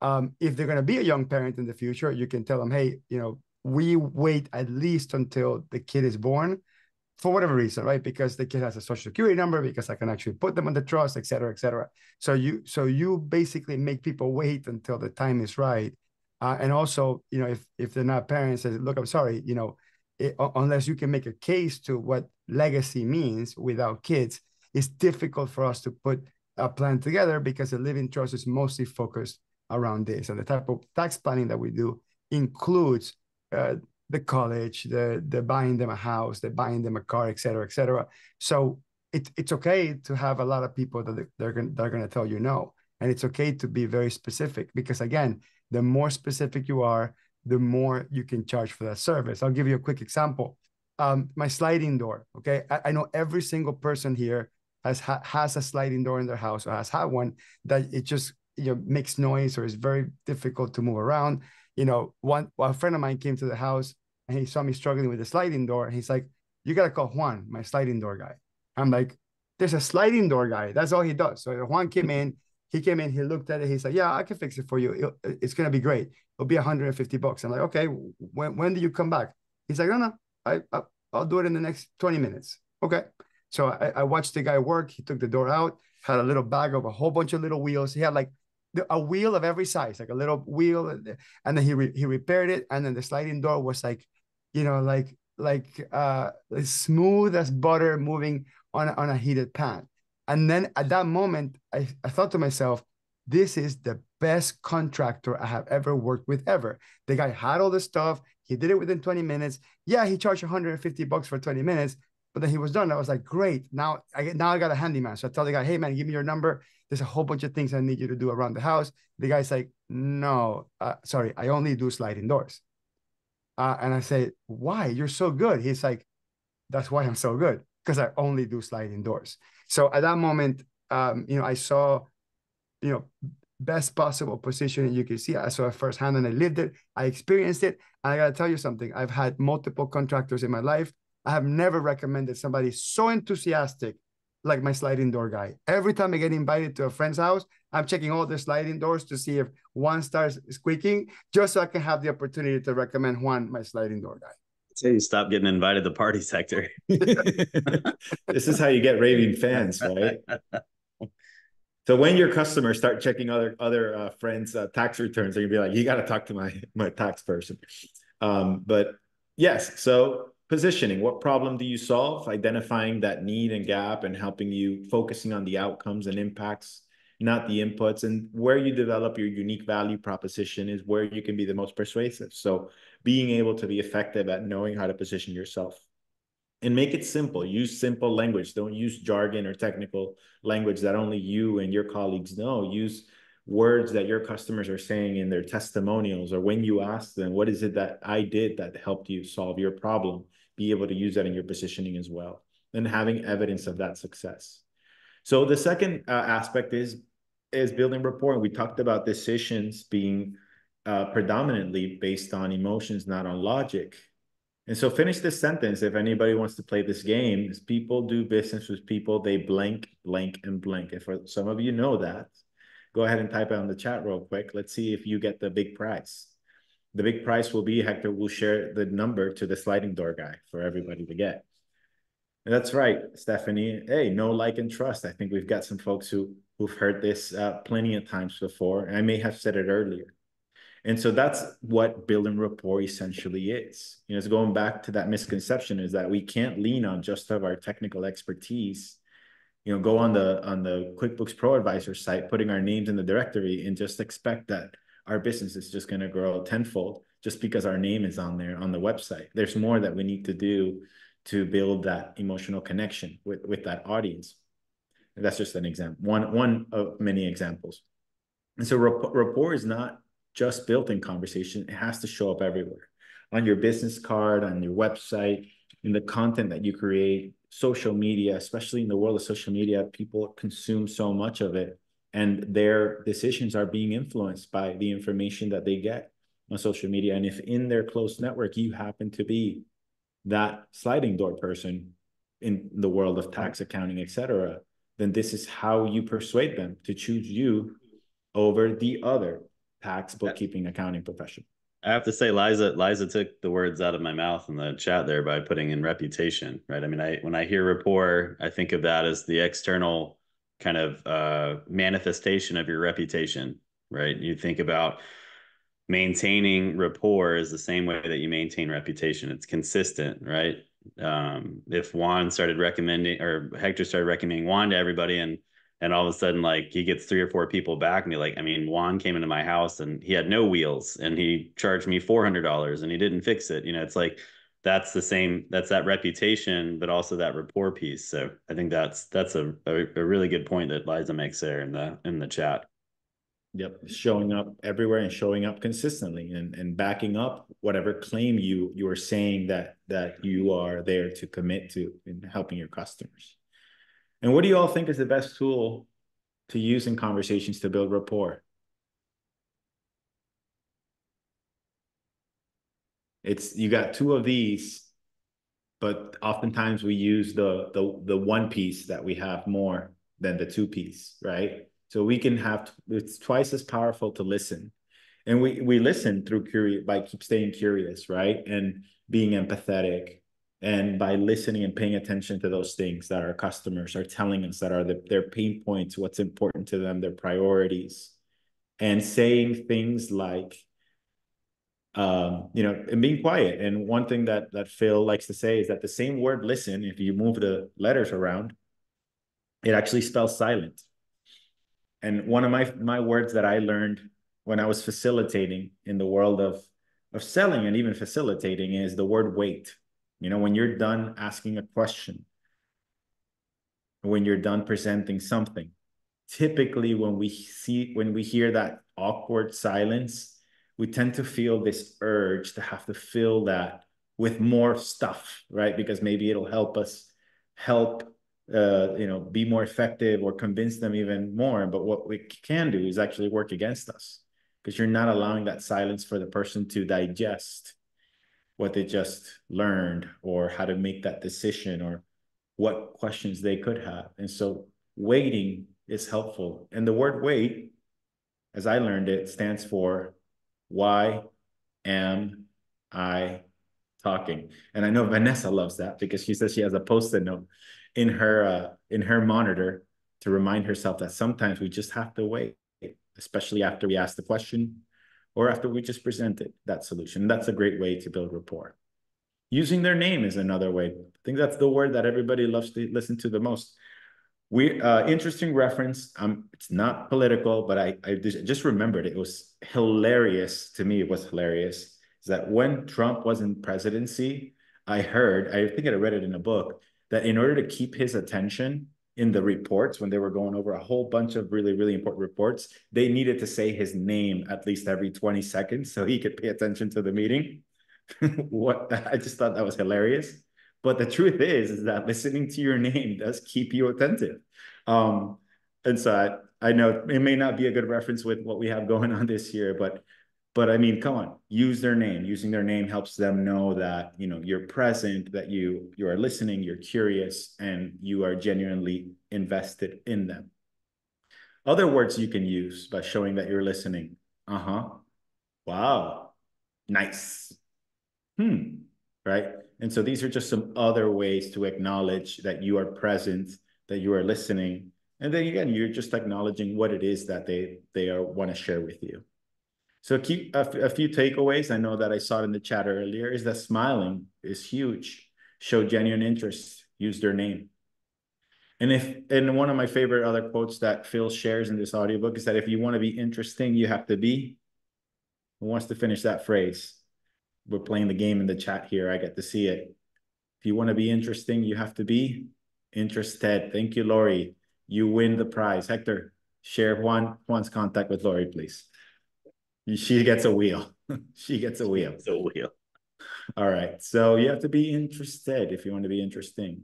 Um, if they're going to be a young parent in the future, you can tell them, hey, you know, we wait at least until the kid is born for whatever reason, right? Because the kid has a social security number, because I can actually put them on the trust, et cetera, et cetera. So you so you basically make people wait until the time is right. Uh, and also, you know, if if they're not parents, say, look, I'm sorry, you know, it, unless you can make a case to what legacy means without kids, it's difficult for us to put a plan together because the living trust is mostly focused around this. And the type of tax planning that we do includes uh, the college, the the buying them a house, the buying them a car, et cetera, et cetera. So it, it's okay to have a lot of people that they're going they're going to tell you no, and it's okay to be very specific because again, the more specific you are, the more you can charge for that service. I'll give you a quick example. Um, my sliding door. Okay, I, I, know every single person here has ha has a sliding door in their house or has had one that it just you know makes noise or is very difficult to move around. You know, one a friend of mine came to the house and he saw me struggling with the sliding door, and he's like, "You gotta call Juan, my sliding door guy." I'm like, "There's a sliding door guy. That's all he does." So Juan came in. He came in. He looked at it. He's like, "Yeah, I can fix it for you. It's gonna be great." it'll be 150 bucks. I'm like, okay, when, when do you come back? He's like, no, no, I, I, will do it in the next 20 minutes. Okay. So I, I watched the guy work. He took the door out, had a little bag of a whole bunch of little wheels. He had like a wheel of every size, like a little wheel. And then he, re, he repaired it. And then the sliding door was like, you know, like, like uh, smooth as butter moving on, on a heated pan. And then at that moment, I, I thought to myself, this is the best contractor I have ever worked with ever. The guy had all the stuff. He did it within 20 minutes. Yeah, he charged 150 bucks for 20 minutes, but then he was done. I was like, great. Now I now I got a handyman. So I tell the guy, hey man, give me your number. There's a whole bunch of things I need you to do around the house. The guy's like, no, uh, sorry, I only do sliding doors. Uh, and I say, why? You're so good. He's like, that's why I'm so good because I only do sliding doors. So at that moment, um, you know, I saw you know, best possible position you can see. I saw it firsthand and I lived it. I experienced it. And I got to tell you something. I've had multiple contractors in my life. I have never recommended somebody so enthusiastic like my sliding door guy. Every time I get invited to a friend's house, I'm checking all the sliding doors to see if one starts squeaking, just so I can have the opportunity to recommend Juan, my sliding door guy. Say you stop getting invited to party Hector. this is how you get raving fans, right? So when your customers start checking other other uh, friends' uh, tax returns, they're gonna be like, "You got to talk to my my tax person." Um, but yes, so positioning. What problem do you solve? Identifying that need and gap, and helping you focusing on the outcomes and impacts not the inputs. And where you develop your unique value proposition is where you can be the most persuasive. So being able to be effective at knowing how to position yourself and make it simple. Use simple language. Don't use jargon or technical language that only you and your colleagues know. Use words that your customers are saying in their testimonials or when you ask them, what is it that I did that helped you solve your problem? Be able to use that in your positioning as well and having evidence of that success. So the second uh, aspect is is building rapport. And we talked about decisions being uh, predominantly based on emotions, not on logic. And so finish this sentence if anybody wants to play this game is people do business with people they blank, blank, and blank. If some of you know that, go ahead and type it on the chat real quick. Let's see if you get the big prize. The big prize will be Hector will share the number to the sliding door guy for everybody to get. That's right, Stephanie. Hey, no like and trust. I think we've got some folks who who've heard this uh, plenty of times before. I may have said it earlier. And so that's what building rapport essentially is. You know, it's going back to that misconception is that we can't lean on just of our technical expertise. You know, go on the on the QuickBooks ProAdvisor site, putting our names in the directory, and just expect that our business is just going to grow tenfold just because our name is on there on the website. There's more that we need to do to build that emotional connection with, with that audience. That's just an example, one, one of many examples. And so rapport is not just built in conversation, it has to show up everywhere on your business card, on your website, in the content that you create, social media, especially in the world of social media, people consume so much of it and their decisions are being influenced by the information that they get on social media. And if in their close network, you happen to be that sliding door person in the world of tax accounting, etc., then this is how you persuade them to choose you over the other tax bookkeeping accounting profession. I have to say, Liza, Liza took the words out of my mouth in the chat there by putting in reputation, right? I mean, I when I hear rapport, I think of that as the external kind of uh, manifestation of your reputation, right? You think about maintaining rapport is the same way that you maintain reputation. It's consistent, right? Um, if Juan started recommending or Hector started recommending Juan to everybody and and all of a sudden like he gets three or four people back he like, I mean, Juan came into my house and he had no wheels and he charged me four hundred dollars and he didn't fix it. You know, it's like that's the same that's that reputation but also that rapport piece so i think that's that's a, a, a, really good point that liza makes there in the in the chat Yep, showing up everywhere and showing up consistently and, and backing up whatever claim you you are saying that that you are there to commit to in helping your customers. And what do you all think is the best tool to use in conversations to build rapport? It's you got two of these, but oftentimes we use the the the one piece that we have more than the two piece, right? So we can have it's twice as powerful to listen. And we we listen through curious by keep staying curious, right? And being empathetic and by listening and paying attention to those things that our customers are telling us that are the, their pain points, what's important to them, their priorities, and saying things like, um, you know, and being quiet. And one thing that that Phil likes to say is that the same word "listen," if you move the letters around, it actually spells silent. And one of my my words that I learned when I was facilitating in the world of of selling and even facilitating is the word wait. You know, when you're done asking a question, when you're done presenting something, typically when we see when we hear that awkward silence, we tend to feel this urge to have to fill that with more stuff, right? Because maybe it'll help us help uh, you know, be more effective or convince them even more. But what we can do is actually work against us because you're not allowing that silence for the person to digest what they just learned or how to make that decision or what questions they could have. And so waiting is helpful. And the word wait, as I learned it, stands for why am I talking? And I know Vanessa loves that because she says she has a post-it note in her uh, in her monitor to remind herself that sometimes we just have to wait, especially after we ask the question or after we just presented that solution. That's a great way to build rapport. Using their name is another way. I think that's the word that everybody loves to listen to the most. We uh, interesting reference. Um, it's not political, but I I just remembered it was hilarious to me. It was hilarious. Is that when Trump was in presidency, I heard I think I read it in a book that in order to keep his attention in the reports when they were going over a whole bunch of really really important reports, they needed to say his name at least every twenty seconds so he could pay attention to the meeting. what I just thought that was hilarious. But the truth is, is that listening to your name does keep you attentive. Um, and so I, I know it may not be a good reference with what we have going on this year, but but I mean, come on, use their name. Using their name helps them know that you know you're present, that you you are listening, you're curious, and you are genuinely invested in them. Other words you can use by showing that you're listening. Uh huh. Wow. Nice. Hmm. Right. And so these are just some other ways to acknowledge that you are present, that you are listening. And then again, you're just acknowledging what it is that they they are want to share with you. So keep a, few takeaways. I know that I saw it in the chat earlier is that smiling is huge. Show genuine interest, use their name. And if and one of my favorite other quotes that Phil shares in this audiobook is that if you want to be interesting, you have to be. Who wants to finish that phrase? we're playing the game in the chat here. I get to see it. If you want to be interesting, you have to be interested. Thank you, Lori. You win the prize. Hector, share Juan Juan's contact with Lori, please. She gets a wheel. she gets a wheel. It's a wheel. All right. So you have to be interested if you want to be interesting.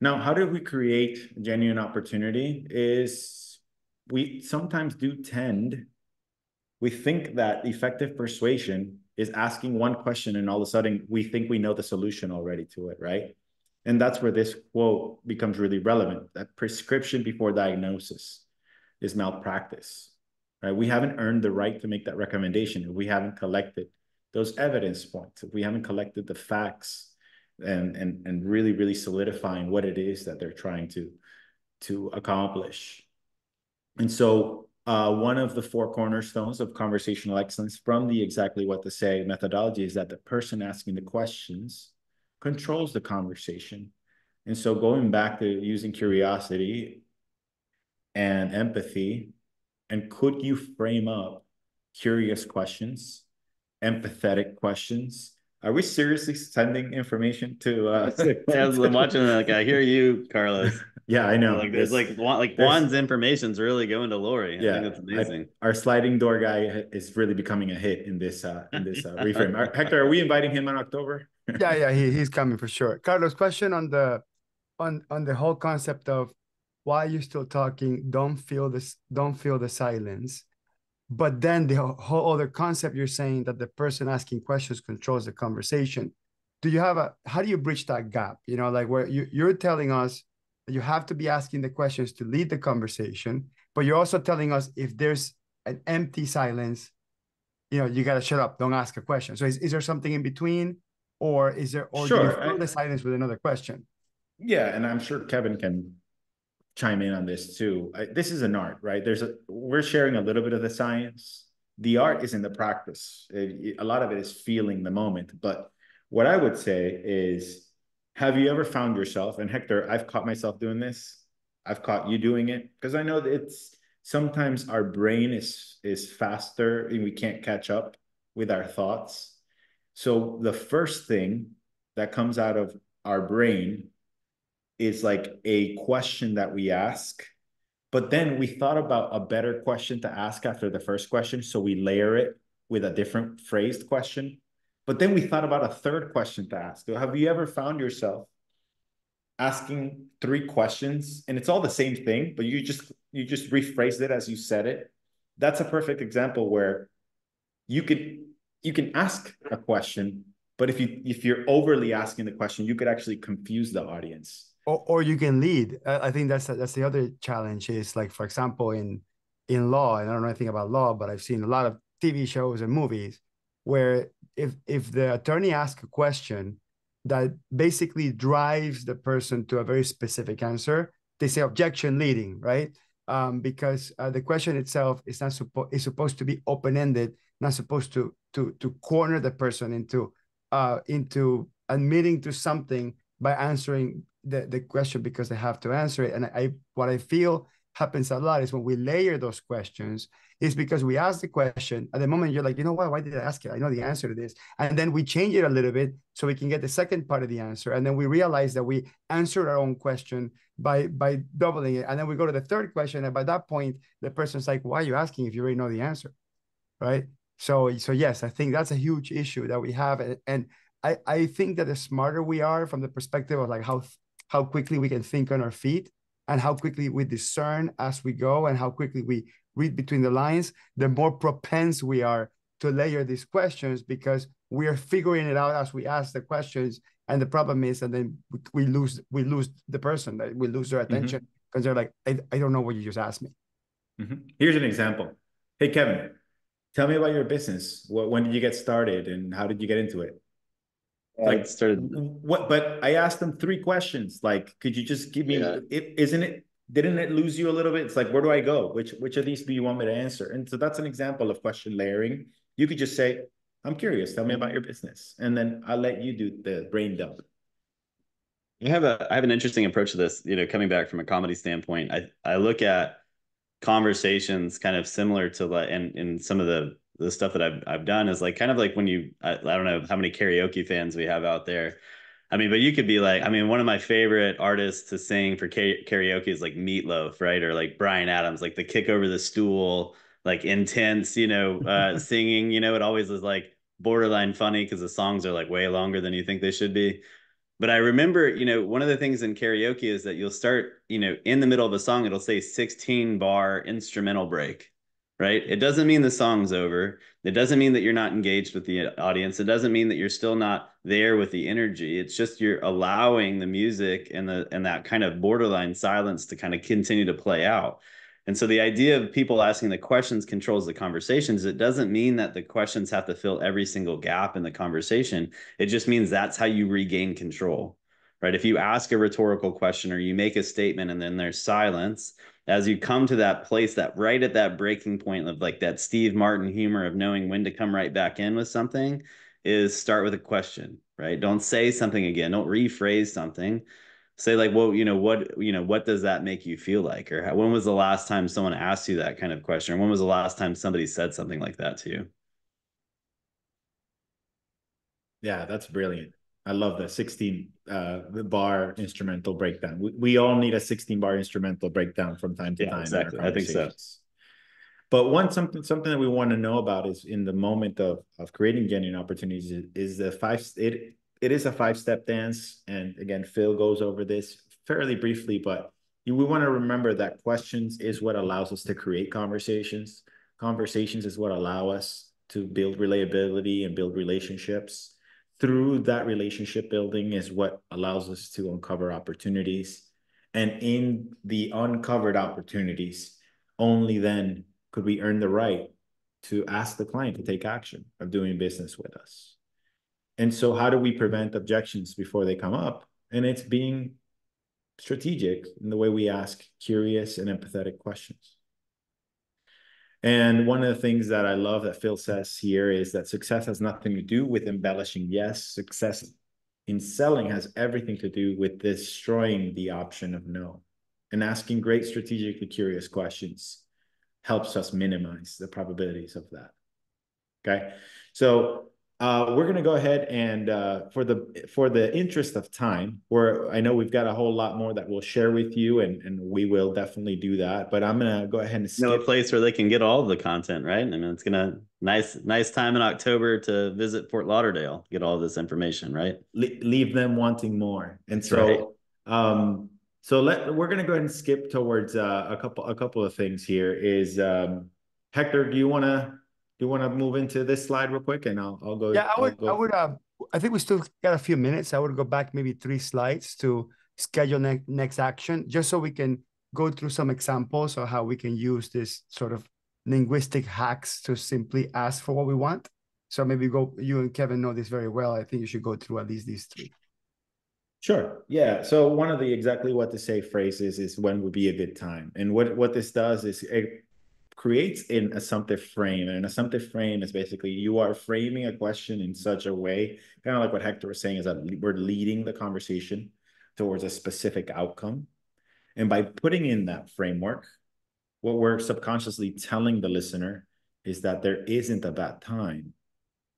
Now, how do we create genuine opportunity? Is we sometimes do tend, we think that effective persuasion is asking one question and all of a sudden we think we know the solution already to it, right? And that's where this quote becomes really relevant that prescription before diagnosis is malpractice, right? We haven't earned the right to make that recommendation if we haven't collected those evidence points, if we haven't collected the facts and, and, and really, really solidifying what it is that they're trying to, to accomplish. And so uh, one of the four cornerstones of conversational excellence from the exactly what to say methodology is that the person asking the questions controls the conversation. And so going back to using curiosity and empathy, and could you frame up curious questions, empathetic questions? Are we seriously sending information to? Uh, As I'm watching, like I hear you, Carlos. Yeah, I know. Like there's like like Juan's information's really going to Lori. I yeah, think that's amazing. I, our sliding door guy is really becoming a hit in this uh in this uh, reframe. Are, Hector, are we inviting him in October? yeah, yeah, he, he's coming for sure. Carlos, question on the on on the whole concept of why are you still talking? Don't feel this. Don't feel the silence. But then the whole other concept you're saying that the person asking questions controls the conversation. Do you have a how do you bridge that gap? You know, like where you, you're telling us you have to be asking the questions to lead the conversation, but you're also telling us if there's an empty silence, you know, you got to shut up, don't ask a question. So is, is there something in between or is there, or sure. do you fill the silence with another question? Yeah. And I'm sure Kevin can chime in on this too. I, this is an art, right? There's a, we're sharing a little bit of the science. The art is in the practice. It, a lot of it is feeling the moment. But what I would say is have you ever found yourself, and Hector, I've caught myself doing this. I've caught you doing it because I know that it's sometimes our brain is is faster and we can't catch up with our thoughts. So the first thing that comes out of our brain is like a question that we ask but then we thought about a better question to ask after the first question so we layer it with a different phrased question but then we thought about a third question to ask. Have you ever found yourself asking three questions and it's all the same thing, but you just you just rephrased it as you said it? That's a perfect example where you could you can ask a question, but if you if you're overly asking the question, you could actually confuse the audience. Or, or you can lead. I think that's that's the other challenge. Is like, for example, in in law, and I don't know anything about law, but I've seen a lot of TV shows and movies where if if the attorney asks a question that basically drives the person to a very specific answer, they say objection leading, right? Um, because uh, the question itself is not supposed is supposed to be open ended, not supposed to to to corner the person into uh, into admitting to something by answering the, the question because they have to answer it. And I what I feel happens a lot is when we layer those questions, is because we ask the question at the moment you're like, you know what, why did I ask it? I know the answer to this. And then we change it a little bit so we can get the second part of the answer. And then we realize that we answered our own question by by doubling it. And then we go to the third question. And by that point, the person's like, why are you asking if you already know the answer? Right. So so yes, I think that's a huge issue that we have. And, and I, I think that the smarter we are from the perspective of like how how quickly we can think on our feet and how quickly we discern as we go and how quickly we read between the lines, the more propense we are to layer these questions because we are figuring it out as we ask the questions. And the problem is, and then we lose we lose the person that we lose their mm-hmm. attention because mm-hmm. they're like, I, I don't know what you just asked me. Mm-hmm. Here's an example. Hey Kevin, tell me about your business. What, when did you get started, and how did you get into it? Like started what but i asked them three questions like could you just give me yeah. it isn't it didn't it lose you a little bit? It's like where do i go? Which which of these do you want me to answer? And so that's an example of question layering. You could just say i'm curious. Tell me about your business. And then i'll let you do the brain dump. I have a I have an interesting approach to this. You know, coming back from a comedy standpoint, I I look at conversations kind of similar to like and in some of the the stuff that I've I've done is like kind of like when you I, I don't know how many karaoke fans we have out there. I mean, but you could be like, I mean, one of my favorite artists to sing for karaoke is like Meat Loaf, right? Or like Bryan Adams, like the kick over the stool, like intense, you know, uh, singing. You know, it always is like borderline funny because the songs are like way longer than you think they should be. But I remember, you know, one of the things in karaoke is that you'll start, you know, in the middle of a song, it'll say 16 bar instrumental break right? It doesn't mean the song's over. It doesn't mean that you're not engaged with the audience. It doesn't mean that you're still not there with the energy. It's just you're allowing the music and the and that kind of borderline silence to kind of continue to play out. And so the idea of people asking the questions controls the conversations. It doesn't mean that the questions have to fill every single gap in the conversation. It just means that's how you regain control. Right? If you ask a rhetorical question or you make a statement and then there's silence, as you come to that place that right at that breaking point of like that Steve Martin humor of knowing when to come right back in with something is start with a question, right? Don't say something again. Don't rephrase something. Say like, well, you know, what, you know, what does that make you feel like? Or how, when was the last time someone asked you that kind of question? Or when was the last time somebody said something like that to you? Yeah, that's brilliant. I love the 16 uh, bar instrumental breakdown. We, we all need a 16 bar instrumental breakdown from time to yeah, time. Exactly. I think so. But one something something that we want to know about is in the moment of of creating genuine opportunities is, is the five it it is a five step dance. And again, Phil goes over this fairly briefly, but we want to remember that questions is what allows us to create conversations. Conversations is what allow us to build relatability and build relationships through that relationship building is what allows us to uncover opportunities. And in the uncovered opportunities, only then could we earn the right to ask the client to take action of doing business with us. And so, how do we prevent objections before they come up? And it's being strategic in the way we ask curious and empathetic questions. And one of the things that I love that Phil says here is that success has nothing to do with embellishing. Yes, success in selling has everything to do with destroying the option of no. And asking great strategically curious questions helps us minimize the probabilities of that. Okay. So uh, we're going to go ahead and uh, for the for the interest of time, where I know we've got a whole lot more that we'll share with you, and and we will definitely do that. But I'm going to go ahead and skip. know a place where they can get all the content, right? I mean, it's gonna nice nice time in October to visit Fort Lauderdale, get all this information, right? Le leave them wanting more, and so right. um, so let we're going to go ahead and skip towards uh, a couple a couple of things here. Is um, Hector, do you want to? Do you want to move into this slide real quick, and I'll I'll go. Yeah, I would. I would. Uh, I think we still got a few minutes. I would go back maybe three slides to schedule ne next action, just so we can go through some examples of how we can use this sort of linguistic hacks to simply ask for what we want. So maybe go. You and Kevin know this very well. I think you should go through at least these three. Sure. Yeah. So one of the exactly what to say phrases is when would be a good time. And what what this does is it creates an assumptive frame. And an assumptive frame is basically you are framing a question in such a way, kind of like what Hector was saying, is that we're leading the conversation towards a specific outcome. And by putting in that framework, what we're subconsciously telling the listener is that there isn't a bad time.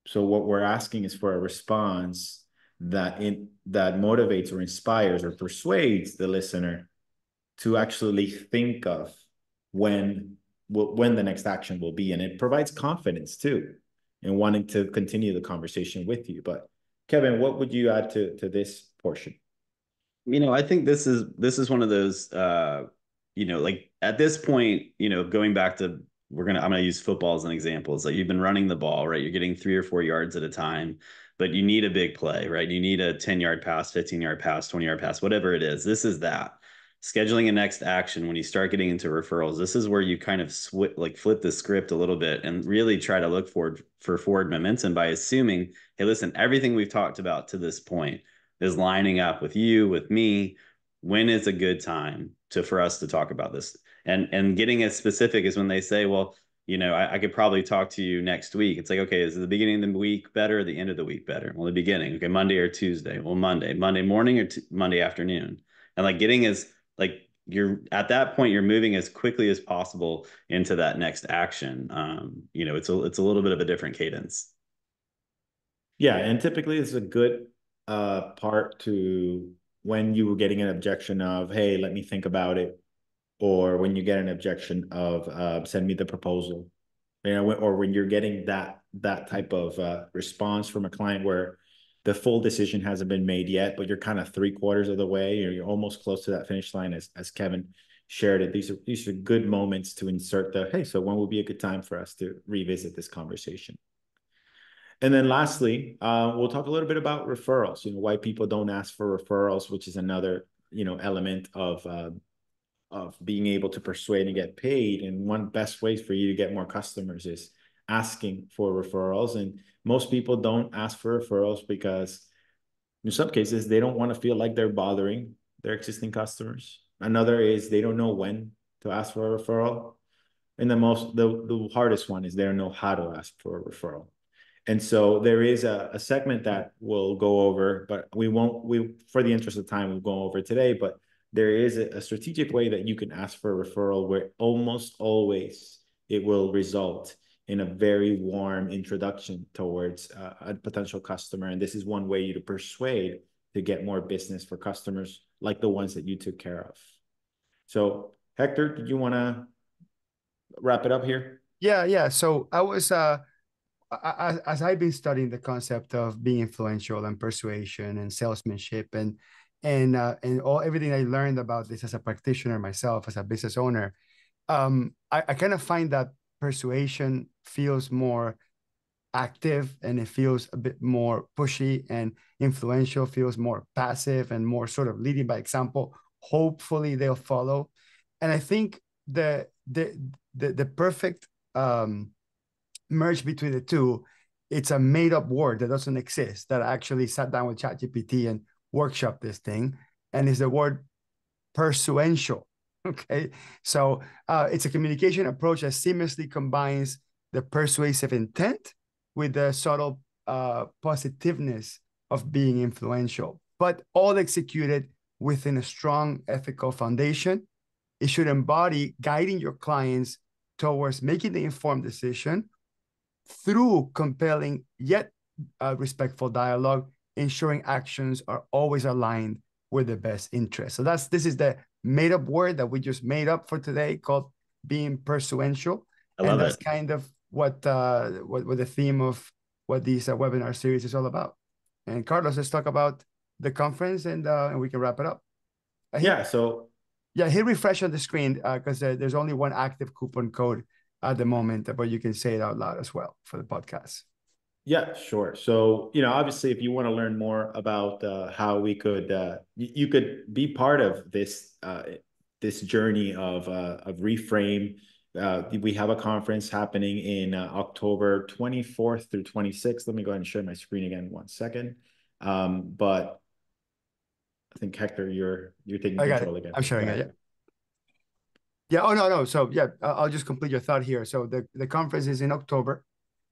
So what we're asking is for a response that in that motivates or inspires or persuades the listener to actually think of when when the next action will be. And it provides confidence too in wanting to continue the conversation with you. But kevin what would you add to to this portion? You know i think this is this is one of those uh you know like at this point you know going back to we're gonna i'm gonna use football as an example it's like you've been running the ball right? You're getting three or four yards at a time but you need a big play right? You need a 10 yard pass 15 yard pass 20 yard pass whatever it is. This is that scheduling a next action when you start getting into referrals this is where you kind of sw- like flip the script a little bit and really try to look forward for forward momentum by assuming hey listen everything we've talked about to this point is lining up with you with me. When is a good time to for us to talk about this? And and getting as specific as when they say well you know I, I could probably talk to you next week. It's like okay is the beginning of the week better or the end of the week better? Well the beginning. Okay monday or tuesday? Well monday. Monday morning or t- monday afternoon? And like getting as like you're at that point you're moving as quickly as possible into that next action. Um, you know it's a it's a little bit of a different cadence. Yeah and typically it's a good uh, part to when you were getting an objection of hey let me think about it or when you get an objection of uh, send me the proposal. You know or when you're getting that that type of uh, response from a client where the full decision hasn't been made yet, but you're kind of three quarters of the way, you're almost close to that finish line, as as Kevin shared it. These are these are good moments to insert the hey. So when will be a good time for us to revisit this conversation? And then lastly, uh, we'll talk a little bit about referrals. You know why people don't ask for referrals, which is another you know element of uh, of being able to persuade and get paid. And one best way for you to get more customers is asking for referrals. And most people don't ask for referrals because in some cases they don't want to feel like they're bothering their existing customers. Another is they don't know when to ask for a referral. And the most the, the hardest one is they don't know how to ask for a referral. And so there is a, a segment that we'll go over, but we won't we for the interest of time we'll go over today, but there is a, a strategic way that you can ask for a referral where almost always it will result in a very warm introduction towards uh, a potential customer. And this is one way you to persuade to get more business for customers like the ones that you took care of. So Hector, did you want to wrap it up here? Yeah, yeah. So I was, uh, I, as I've been studying the concept of being influential and persuasion and salesmanship and and uh, and all everything I learned about this as a practitioner myself, as a business owner, um, I, I kind of find that persuasion feels more active and it feels a bit more pushy and influential feels more passive and more sort of leading by example. Hopefully they'll follow. And i think the the the, the perfect um merge between the two it's a made up word that doesn't exist that I actually sat down with ChatGPT and workshop this thing. And is the word persuential Okay, so uh, it's a communication approach that seamlessly combines the persuasive intent with the subtle uh, positiveness of being influential, but all executed within a strong ethical foundation. It should embody guiding your clients towards making the informed decision through compelling yet uh, respectful dialogue, ensuring actions are always aligned with the best interest. So that's this is the made up word that we just made up for today called being persuential. I love and that's it. kind of what uh what, what the theme of what this uh, webinar series is all about. And Carlos, let's talk about the conference and uh, and we can wrap it up. Uh, yeah. So yeah, hit refresh on the screen because uh, there's only one active coupon code at the moment, but you can say it out loud as well for the podcast. Yeah, sure. So, you know, obviously, if you want to learn more about uh, how we could, uh, you could be part of this uh, this journey of uh, of reframe. Uh, we have a conference happening in uh, October 24th through 26th. Let me go ahead and share my screen again one second. Um, but I think Hector, you're you're taking I control it. again. I'm sharing it. Yeah. Yeah. Oh no, no. So yeah, I'll just complete your thought here. So the the conference is in October.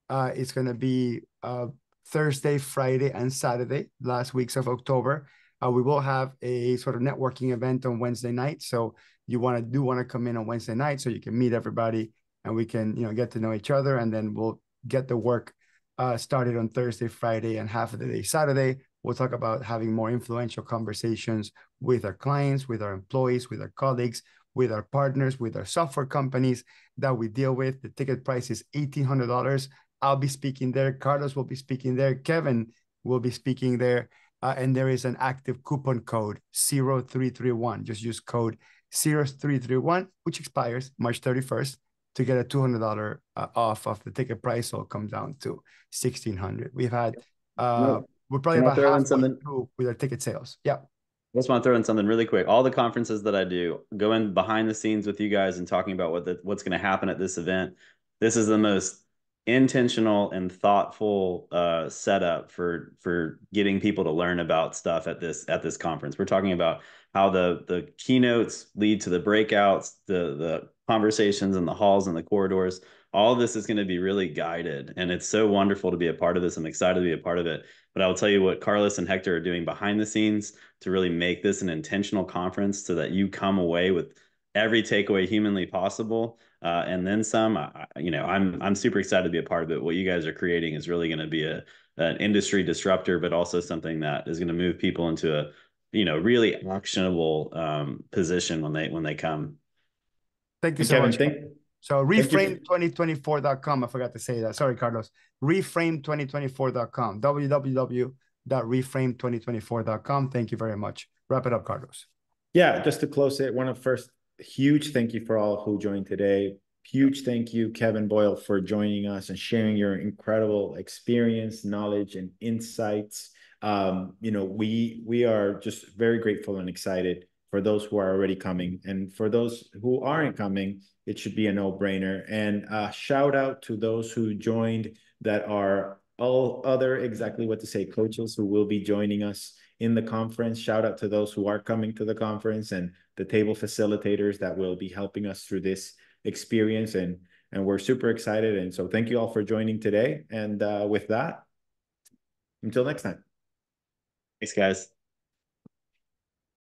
Uh, it's going to be uh, Thursday, Friday, and Saturday, last weeks of October. Uh, we will have a sort of networking event on Wednesday night. So you want to do want to come in on Wednesday night so you can meet everybody and we can you know get to know each other and then we'll get the work uh, started on Thursday, Friday, and half of the day Saturday. We'll talk about having more influential conversations with our clients, with our employees, with our colleagues, with our partners, with our software companies that we deal with. The ticket price is $1,800. I'll be speaking there. Carlos will be speaking there. Kevin will be speaking there. Uh, and there is an active coupon code 0331. Just use code 0331, which expires March 31st to get a $200 uh, off of the ticket price. So it comes down to 1600 We've had, uh, no, we're probably about halfway something? through with our ticket sales. Yeah. I just want to throw in something really quick. All the conferences that I do, going behind the scenes with you guys and talking about what the, what's going to happen at this event. This is the most intentional and thoughtful uh, setup for for getting people to learn about stuff at this at this conference. We're talking about how the the keynotes lead to the breakouts, the the conversations in the halls and the corridors. All this is going to be really guided, and it's so wonderful to be a part of this. I'm excited to be a part of it. But I will tell you what Carlos and Hector are doing behind the scenes to really make this an intentional conference, so that you come away with every takeaway humanly possible uh, and then some. I, you know, I'm I'm super excited to be a part of it. What you guys are creating is really going to be a an industry disruptor, but also something that is going to move people into a you know really actionable um, position when they when they come. Thank you so Kevin, much. Thank, so reframe2024.com. I forgot to say that. Sorry, Carlos. Reframe2024.com. www.reframe2024.com. Thank you very much. Wrap it up, Carlos. Yeah, just to close it, one of first huge thank you for all who joined today. Huge thank you, Kevin Boyle, for joining us and sharing your incredible experience, knowledge, and insights. Um, you know, we we are just very grateful and excited for those who are already coming, and for those who aren't coming, it should be a no-brainer. And uh, shout out to those who joined that are all other exactly what to say coaches who will be joining us in the conference. Shout out to those who are coming to the conference and the table facilitators that will be helping us through this experience. And, and we're super excited. And so thank you all for joining today. And uh, with that, until next time. Thanks, guys.